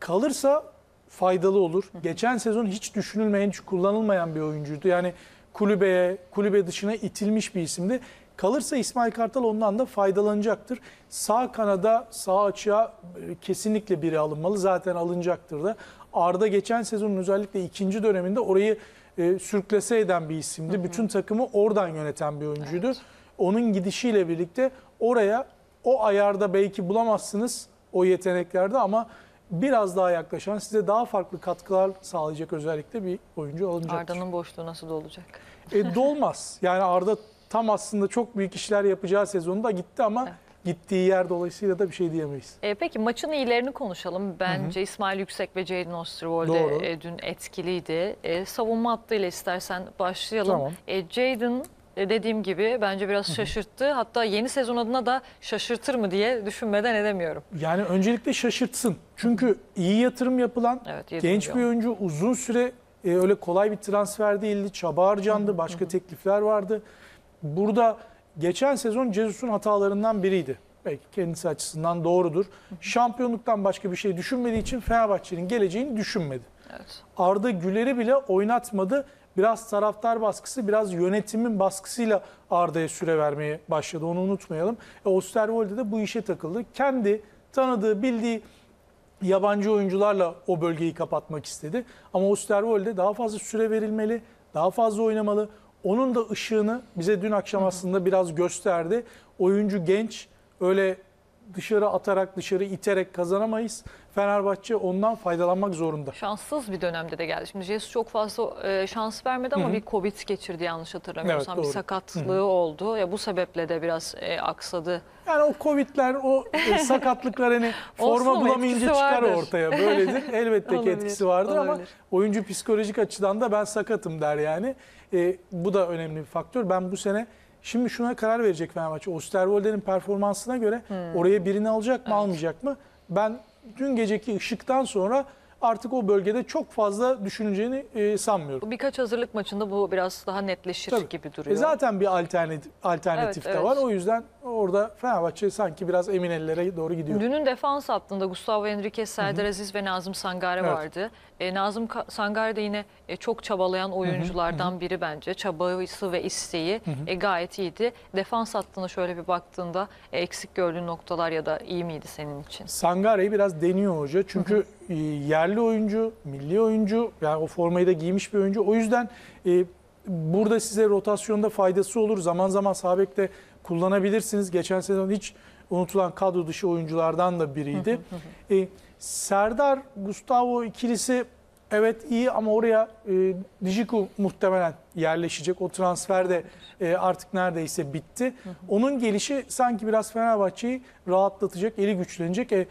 kalırsa faydalı olur. Geçen sezon hiç düşünülmeyen, hiç kullanılmayan bir oyuncuydu. Yani kulübeye, kulübe dışına itilmiş bir isimdi. Kalırsa İsmail Kartal ondan da faydalanacaktır. Sağ kanada, sağ açığa e, kesinlikle biri alınmalı. Zaten alınacaktır da. Arda geçen sezonun özellikle ikinci döneminde orayı e, sürklese eden bir isimdi. Bütün takımı oradan yöneten bir oyuncuydu. Onun gidişiyle birlikte oraya o ayarda belki bulamazsınız o yeteneklerde ama biraz daha yaklaşan, size daha farklı katkılar sağlayacak özellikle bir oyuncu alınacaktır. Arda'nın boşluğu nasıl dolacak? E, dolmaz. Yani Arda tam aslında çok büyük işler yapacağı sezonda gitti ama Evet. gittiği yer dolayısıyla da bir şey diyemeyiz. E, peki maçın iyilerini konuşalım. Bence İsmail Yüksek ve Osterwolde Doğru. e, dün etkiliydi. E, savunma hattıyla istersen başlayalım. Tamam. E, Jadon e, dediğim gibi bence biraz şaşırttı. Hatta yeni sezon adına da şaşırtır mı diye düşünmeden edemiyorum. Yani öncelikle şaşırtsın. Çünkü iyi yatırım yapılan, Evet, genç bir oyuncu uzun süre e, öyle kolay bir transfer değildi. Çaba harcandı, başka teklifler vardı. Burada geçen sezon Jesus'un hatalarından biriydi. Belki kendisi açısından doğrudur. Şampiyonluktan başka bir şey düşünmediği için Fenerbahçe'nin geleceğini düşünmedi. Evet. Arda Güler'i bile oynatmadı. Biraz taraftar baskısı, biraz yönetimin baskısıyla Arda'ya süre vermeye başladı. Onu unutmayalım. E, Osterwolde de bu işe takıldı. Kendi tanıdığı, bildiği yabancı oyuncularla o bölgeyi kapatmak istedi. Ama Osterwolde daha fazla süre verilmeli, daha fazla oynamalı. Onun da ışığını bize dün akşam aslında biraz gösterdi. Oyuncu genç, öyle dışarı atarak, dışarı iterek kazanamayız. Fenerbahçe ondan faydalanmak zorunda. Şanssız bir dönemde de geldi. Şimdi Jesus çok fazla e, şans vermedi ama bir Covid geçirdi yanlış hatırlamıyorsam. Evet, bir sakatlığı oldu. Ya bu sebeple de biraz e, aksadı. Yani o Covid'ler, o e, sakatlıklar hani forma ama bulamayınca çıkar vardır. ortaya. Böyledir. Elbette ki etkisi vardır ama olabilir. oyuncu psikolojik açıdan da ben sakatım der yani. E, bu da önemli bir faktör. Ben bu sene şimdi şuna karar verecek Fenerbahçe. Osterwolde'nin performansına göre Hmm. oraya birini alacak mı almayacak mı? Ben dün geceki ışıktan sonra artık o bölgede çok fazla düşüneceğini e, sanmıyorum. Birkaç hazırlık maçında bu biraz daha netleşir Tabii. gibi E duruyor. zaten bir alternatif, alternatif Evet, de evet. var. O yüzden orada Fenerbahçe sanki biraz emin ellere doğru gidiyor. Dünün defans hattında Gustavo Henriquez, Serdar Aziz ve Nazım Sangare Evet. vardı. E, Nazım Sangare de yine e, çok çabalayan oyunculardan biri bence. Çabası ve isteği e, gayet iyiydi. Defans hattına şöyle bir baktığında e, eksik gördüğün noktalar ya da iyi miydi senin için? Sangare'yi biraz deniyor hoca. Çünkü e, yerli oyuncu, milli oyuncu yani o formayı da giymiş bir oyuncu. O yüzden e, burada size rotasyonda faydası olur. Zaman zaman sağ bekte kullanabilirsiniz. Geçen sezon hiç unutulan kadro dışı oyunculardan da biriydi. E, Serdar, Gustavo ikilisi evet iyi ama oraya e, Dijiku muhtemelen yerleşecek. O transfer de e, artık neredeyse bitti. Onun gelişi sanki biraz Fenerbahçe'yi rahatlatacak, eli güçlenecek. E,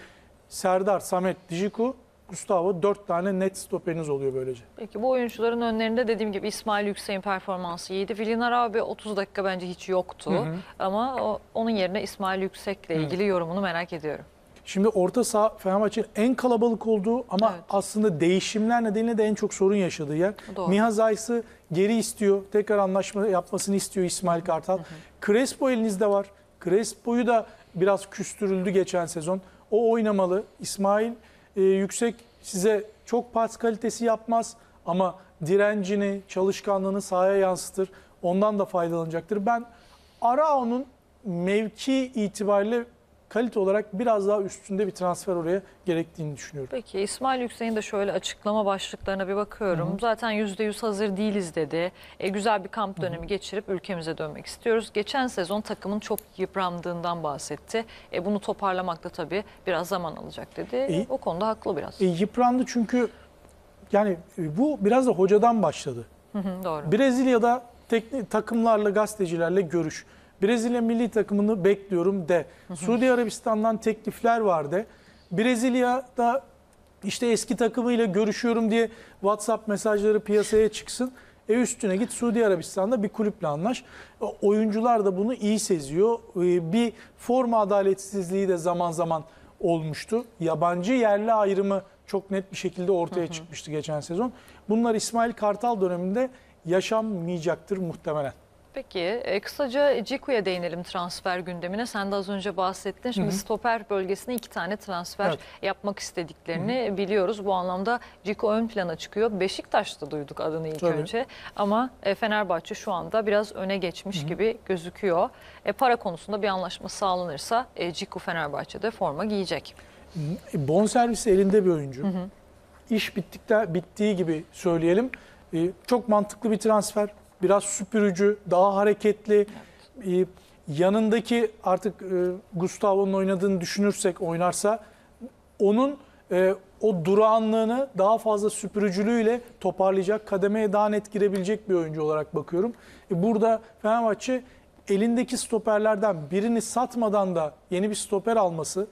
Serdar, Samet, Dijiku, Gustavo dört tane net stoperiniz oluyor böylece. Peki bu oyuncuların önlerinde dediğim gibi İsmail Yüksek'in performansı iyiydi. Vilinar abi 30 dakika bence hiç yoktu. Ama o, onun yerine İsmail Yüksek'le ilgili yorumunu merak ediyorum. Şimdi orta saha Fenerbahçe'nin en kalabalık olduğu ama Evet. aslında değişimler nedeniyle de en çok sorun yaşadığı yer. Doğru. Miha Zayt'sı geri istiyor. Tekrar anlaşma yapmasını istiyor İsmail Kartal. Crespo elinizde var. Crespo'yu da biraz küstürüldü geçen sezon. O oynamalı. İsmail e, yüksek size çok pas kalitesi yapmaz ama direncini, çalışkanlığını sahaya yansıtır. Ondan da faydalanacaktır. Ben Arao'nun mevki itibariyle kalite olarak biraz daha üstünde bir transfer oraya gerektiğini düşünüyorum. Peki İsmail Yüksek'in de şöyle açıklama başlıklarına bir bakıyorum. Zaten %100 hazır değiliz dedi. E, güzel bir kamp dönemi geçirip ülkemize dönmek istiyoruz. Geçen sezon takımın çok yıprandığından bahsetti. E, bunu toparlamak da tabii biraz zaman alacak dedi. İyi. O konuda haklı biraz. E, yıprandı çünkü yani e, bu biraz da hocadan başladı. Hı hı, Doğru. Brezilya'da teknik takımlarla, gazetecilerle görüş. Brezilya milli takımını bekliyorum de. Suudi Arabistan'dan teklifler var de. Brezilya'da işte eski takımıyla görüşüyorum diye WhatsApp mesajları piyasaya çıksın. E üstüne git Suudi Arabistan'da bir kulüple anlaş. E, Oyuncular da bunu iyi seziyor. E, Bir forma adaletsizliği de zaman zaman olmuştu. Yabancı yerli ayrımı çok net bir şekilde ortaya çıkmıştı geçen sezon. Bunlar İsmail Kartal döneminde yaşanmayacaktır muhtemelen. Peki e, kısaca Ciku'ya değinelim transfer gündemine. Sen de az önce bahsettin. Şimdi stoper bölgesine iki tane transfer Evet. yapmak istediklerini biliyoruz. Bu anlamda Ciku ön plana çıkıyor. Beşiktaş'ta duyduk adını ilk Tabii. önce. Ama e, Fenerbahçe şu anda biraz öne geçmiş gibi gözüküyor. E, para konusunda bir anlaşma sağlanırsa e, Ciku Fenerbahçe'de forma giyecek. Bonservisi elinde bir oyuncu. İş bittikte bittiği gibi söyleyelim. E, Çok mantıklı bir transfer. Biraz süpürücü, daha hareketli. E, Yanındaki artık e, Gustavo'nun oynadığını düşünürsek oynarsa onun e, o durağanlığını daha fazla süpürücülüğüyle toparlayacak, kademeye daha net girebilecek bir oyuncu olarak bakıyorum. E, burada Fenerbahçe elindeki stoperlerden birini satmadan da yeni bir stoper alması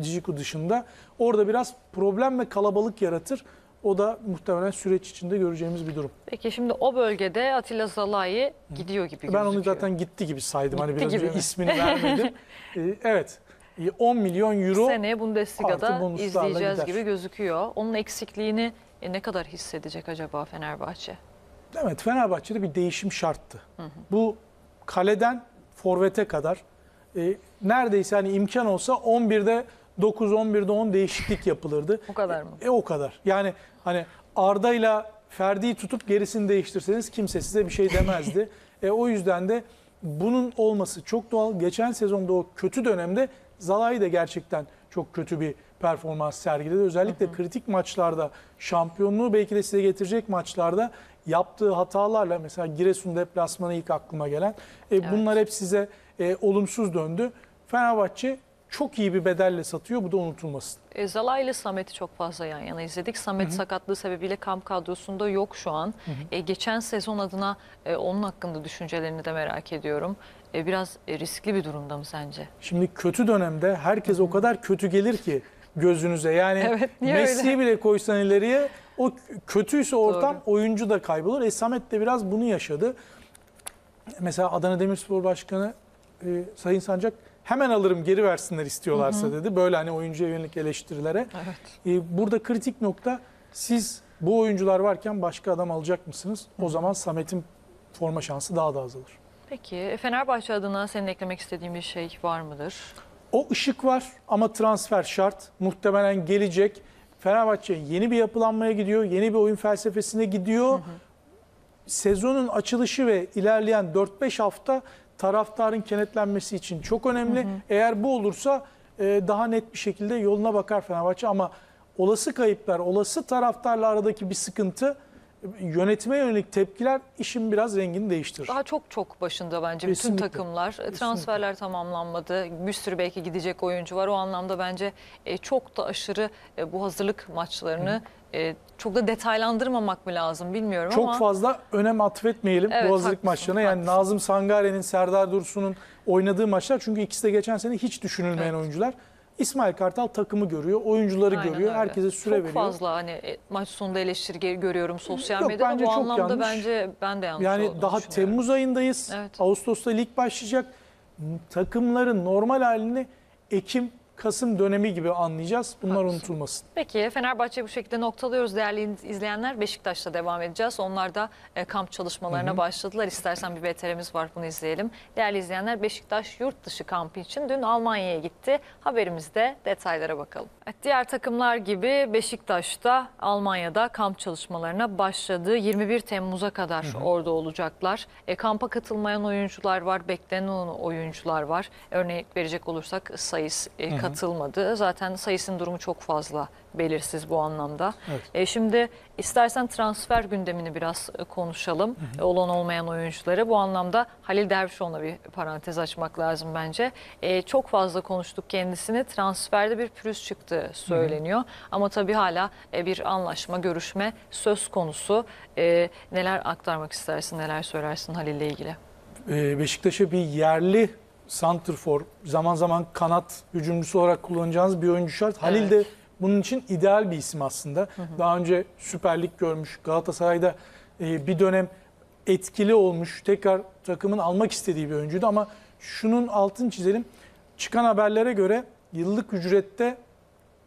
Ciku dışında orada biraz problem ve kalabalık yaratır. O da muhtemelen süreç içinde göreceğimiz bir durum. Peki şimdi o bölgede Atilla Zalai gidiyor gibi gözüküyor. Ben onu zaten gitti gibi saydım. hani Gitti biraz gibi önce ismini vermedim. E, evet. E, 10 milyon euro Seneye Bundesliga'da izleyeceğiz gider. gibi gözüküyor. Onun eksikliğini e, ne kadar hissedecek acaba Fenerbahçe? Evet Fenerbahçe'de bir değişim şarttı. Bu kaleden forvete kadar e, neredeyse hani imkan olsa 11'de 9 11'de 10 değişiklik yapılırdı. O kadar mı? E o kadar. Yani hani Arda'yla Ferdi'yi tutup gerisini değiştirseniz kimse size bir şey demezdi. e, o yüzden de bunun olması çok doğal. Geçen sezonda o kötü dönemde Zalai de gerçekten çok kötü bir performans sergiledi. Özellikle kritik maçlarda şampiyonluğu belki de size getirecek maçlarda yaptığı hatalarla mesela Giresun deplasmanı ilk aklıma gelen e, bunlar hep size e, olumsuz döndü. Fenerbahçe çok iyi bir bedelle satıyor. Bu da unutulmasın. E, ile Samet'i çok fazla yan yana izledik. Samet sakatlığı sebebiyle kamp kadrosunda yok şu an. E, geçen sezon adına e, onun hakkında düşüncelerini de merak ediyorum. E, biraz e, riskli bir durumda mı sence? Şimdi kötü dönemde herkes o kadar kötü gelir ki gözünüze. Yani Evet, Messi'yi bile koysan ileriye o kötüyse ortam oyuncu da kaybolur. E Samet de biraz bunu yaşadı. Mesela Adana Demirspor Başkanı e, Sayın Sancak hemen alırım geri versinler istiyorlarsa dedi. Böyle hani oyuncuya yönelik eleştirilere. Evet. E, burada kritik nokta siz bu oyuncular varken başka adam alacak mısınız? O zaman Samet'in forma şansı daha da azalır. Peki e, Fenerbahçe adına senin eklemek istediğin bir şey var mıdır? O ışık var ama transfer şart. Muhtemelen gelecek. Fenerbahçe yeni bir yapılanmaya gidiyor. Yeni bir oyun felsefesine gidiyor. Sezonun açılışı ve ilerleyen 4-5 hafta taraftarın kenetlenmesi için çok önemli. Eğer bu olursa e, daha net bir şekilde yoluna bakar Fenerbahçe ama olası kayıplar, olası taraftarla aradaki bir sıkıntı yönetime yönelik tepkiler işin biraz rengini değiştirir. Daha çok çok başında bence Kesinlikle. bütün takımlar. E, Transferler tamamlanmadı. Bir sürü belki gidecek oyuncu var. O anlamda bence e, çok da aşırı e, bu hazırlık maçlarını e, çok da detaylandırmamak mı lazım bilmiyorum Çok ama fazla önem atfetmeyelim Evet, bu hazırlık haklısın, maçlarına. Yani haklısın. Nazım Sangare'nin, Serdar Dursun'un oynadığı maçlar. Çünkü ikisi de geçen sene hiç düşünülmeyen Evet. oyuncular. İsmail Kartal takımı görüyor, oyuncuları Aynen görüyor, öyle. herkese süre çok veriyor. fazla hani e, maç sonunda eleştiri görüyorum sosyal Yok, medyada. bence Bu çok anlamda yanlış. bence ben de yanlış Yani daha. Temmuz ayındayız. Evet. Ağustos'ta lig başlayacak. Takımların normal halini Ekim, Kasım dönemi gibi anlayacağız. Bunlar Haklısın. unutulmasın. Peki Fenerbahçe'yi bu şekilde noktalıyoruz değerli izleyenler. Beşiktaş'ta devam edeceğiz. Onlar da e, kamp çalışmalarına başladılar. İstersen bir VTR'miz var bunu izleyelim. Değerli izleyenler Beşiktaş yurt dışı kampı için dün Almanya'ya gitti. Haberimizde detaylara bakalım. Diğer takımlar gibi Beşiktaş'ta Almanya'da kamp çalışmalarına başladı. 21 Temmuz'a kadar orada olacaklar. E, kampa katılmayan oyuncular var, beklenen oyuncular var. Örnek verecek olursak Sayıs e, katılmadı. Zaten sayısının durumu çok fazla belirsiz bu anlamda. Evet. E, şimdi istersen transfer gündemini biraz e, konuşalım. E, Olan olmayan oyuncuları. Bu anlamda Halil Dervişoğlu'na bir parantez açmak lazım bence. E, çok fazla konuştuk kendisini. Transferde bir pürüz çıktığı söyleniyor. Ama tabii hala e, bir anlaşma, görüşme söz konusu. E, neler aktarmak istersin, neler söylersin Halil'le ilgili? Ee, Beşiktaş'a bir yerli santrfor, zaman zaman kanat hücumcusu olarak kullanacağınız bir oyuncu şart. Halil de bunun için ideal bir isim aslında. Daha önce Süper Lig görmüş, Galatasaray'da e, bir dönem etkili olmuş, tekrar takımın almak istediği bir oyuncuydu ama şunun altını çizelim. Çıkan haberlere göre yıllık ücrette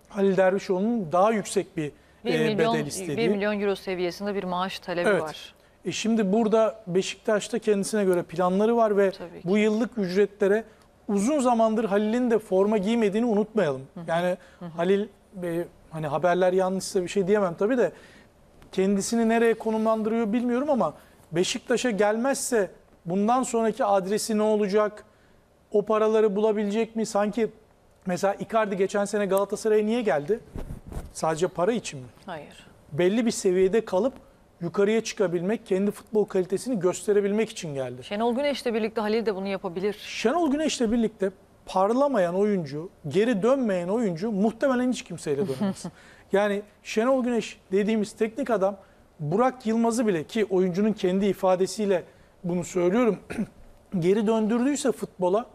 Halil Dervişoğlu'nun daha yüksek bir 1 e, milyon, bedel 1 istediği. milyon euro seviyesinde bir maaş talebi Evet. var. E şimdi burada Beşiktaş'ta kendisine göre planları var ve bu yıllık ücretlere uzun zamandır Halil'in de forma giymediğini unutmayalım. Yani Halil e, hani haberler yanlışsa bir şey diyemem tabii de kendisini nereye konumlandırıyor bilmiyorum ama Beşiktaş'a gelmezse bundan sonraki adresi ne olacak? O paraları bulabilecek mi? Sanki mesela Icardi geçen sene Galatasaray'a niye geldi? Sadece para için mi? Hayır. belli bir seviyede kalıp yukarıya çıkabilmek, kendi futbol kalitesini gösterebilmek için geldi. Şenol Güneş'le birlikte Halil de bunu yapabilir. Şenol Güneş'le birlikte parlamayan oyuncu, geri dönmeyen oyuncu muhtemelen hiç kimseyle dönmez. yani Şenol Güneş dediğimiz teknik adam Burak Yılmaz'ı bile ki oyuncunun kendi ifadesiyle bunu söylüyorum geri döndürdüyse futbola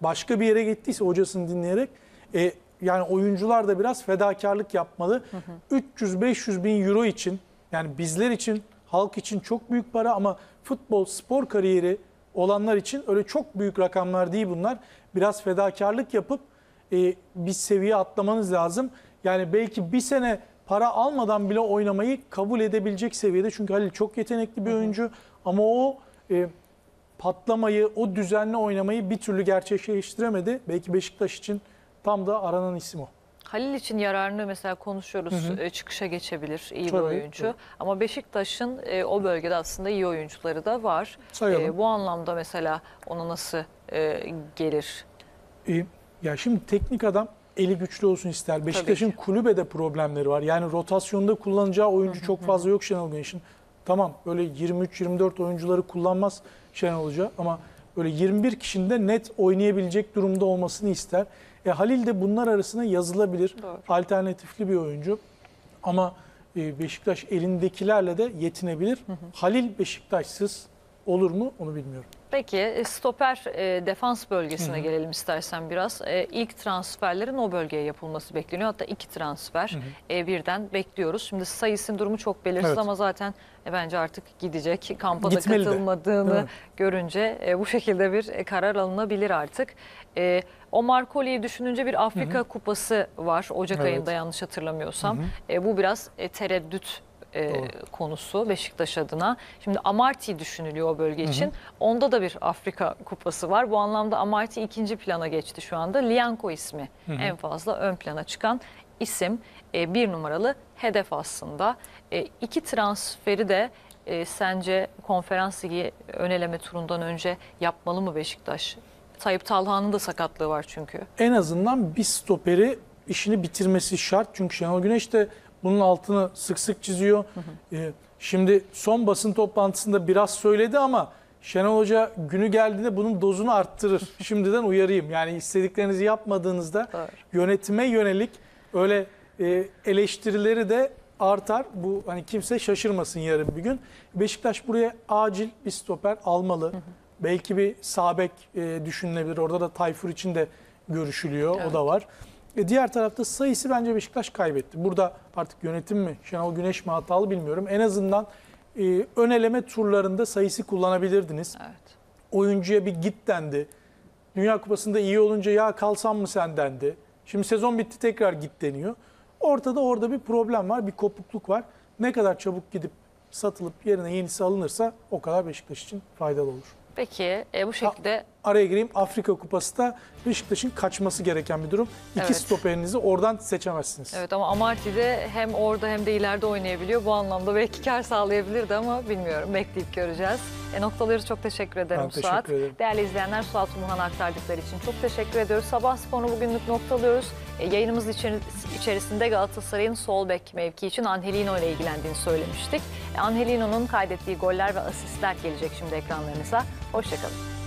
başka bir yere gittiyse hocasını dinleyerek e, yani oyuncular da biraz fedakarlık yapmalı. 300-500 bin euro için yani bizler için halk için çok büyük para ama futbol spor kariyeri olanlar için öyle çok büyük rakamlar değil bunlar. Biraz fedakarlık yapıp e, bir seviye atlamanız lazım. Yani belki bir sene para almadan bile oynamayı kabul edebilecek seviyede. Çünkü Halil çok yetenekli bir oyuncu ama o e, patlamayı, o düzenli oynamayı bir türlü gerçekleştiremedi. Belki Beşiktaş için tam da aranan isim o. Halil için yararını mesela konuşuyoruz. E, Çıkışa geçebilir iyi bir Tabii, oyuncu. tabii. Ama Beşiktaş'ın e, o bölgede aslında iyi oyuncuları da var. Sayalım. E, bu anlamda mesela ona nasıl e, gelir? E, ya şimdi teknik adam eli güçlü olsun ister. Beşiktaş'ın kulübede problemleri var. Yani rotasyonda kullanacağı oyuncu çok fazla yok Şenol Güneş'in. Tamam böyle 23-24 oyuncuları kullanmaz Şenol Hoca ama böyle 21 kişinin de net oynayabilecek durumda olmasını ister. E, Halil de bunlar arasına yazılabilir. Doğru. Alternatifli bir oyuncu. Ama e, Beşiktaş elindekilerle de yetinebilir. Halil Beşiktaşsız olur mu onu bilmiyorum. Peki e, stoper e, defans bölgesine gelelim istersen biraz. E, ilk transferlerin o bölgeye yapılması bekleniyor. Hatta iki transfer e, birden bekliyoruz. Şimdi sayısının durumu çok belirsiz Evet. ama zaten e, bence artık gidecek. Kampa da de, katılmadığını mi? görünce e, bu şekilde bir e, karar alınabilir artık. E, Omar Colley'i düşününce bir Afrika Kupası var Ocak Evet. ayında yanlış hatırlamıyorsam. E, bu biraz e, tereddüt e, konusu Beşiktaş adına. Şimdi Amarty düşünülüyor o bölge için. Onda da bir Afrika kupası var. Bu anlamda Amarty ikinci plana geçti şu anda. Lianco ismi en fazla ön plana çıkan isim. E, bir numaralı hedef aslında. E, iki transferi de e, sence konferans ligi öneleme turundan önce yapmalı mı Beşiktaş? Tayyip Talha'nın da sakatlığı var çünkü. en azından bir stoperi işini bitirmesi şart. Çünkü Şenol Güneş de bunun altını sık sık çiziyor. Ee, şimdi son basın toplantısında biraz söyledi ama Şenol Hoca günü geldiğinde bunun dozunu arttırır. Şimdiden uyarayım. Yani istediklerinizi yapmadığınızda Doğru. yönetime yönelik öyle e, eleştirileri de artar. Bu hani kimse şaşırmasın yarın bir gün. Beşiktaş buraya acil bir stoper almalı. Belki bir sağ bek e, düşünülebilir. Orada da Tayfur için de görüşülüyor. Evet. O da var. E, diğer tarafta sayısı bence Beşiktaş kaybetti. Burada artık yönetim mi, Şenol Güneş mi hatalı bilmiyorum. En azından e, ön eleme turlarında sayısı kullanabilirdiniz. Evet. Oyuncuya bir git dendi. Dünya Kupası'nda iyi olunca ya kalsam mı sen dendi. Şimdi sezon bitti tekrar git deniyor. Ortada orada bir problem var, bir kopukluk var. Ne kadar çabuk gidip satılıp yerine yenisi alınırsa o kadar Beşiktaş için faydalı olur. Peki e, bu şekilde araya gireyim. Afrika Kupası da Beşiktaş'ın kaçması gereken bir durum. İki Evet. stoperinizi oradan seçemezsiniz. Evet ama Amarty de hem orada hem de ileride oynayabiliyor. Bu anlamda belki kar sağlayabilirdi ama bilmiyorum. Bekleyip göreceğiz. E, noktaları çok teşekkür ederim Ben teşekkür Suat. ederim. Değerli izleyenler Suat Umuhan aktardıkları için çok teşekkür ediyoruz. Sabah sporunu bugünlük noktalıyoruz. E, yayınımız içeri- içerisinde Galatasaray'ın sol bek mevki için Angelino ile ilgilendiğini söylemiştik. E, Angelino'nun kaydettiği goller ve asistler gelecek şimdi ekranlarınıza. Hoşçakalın.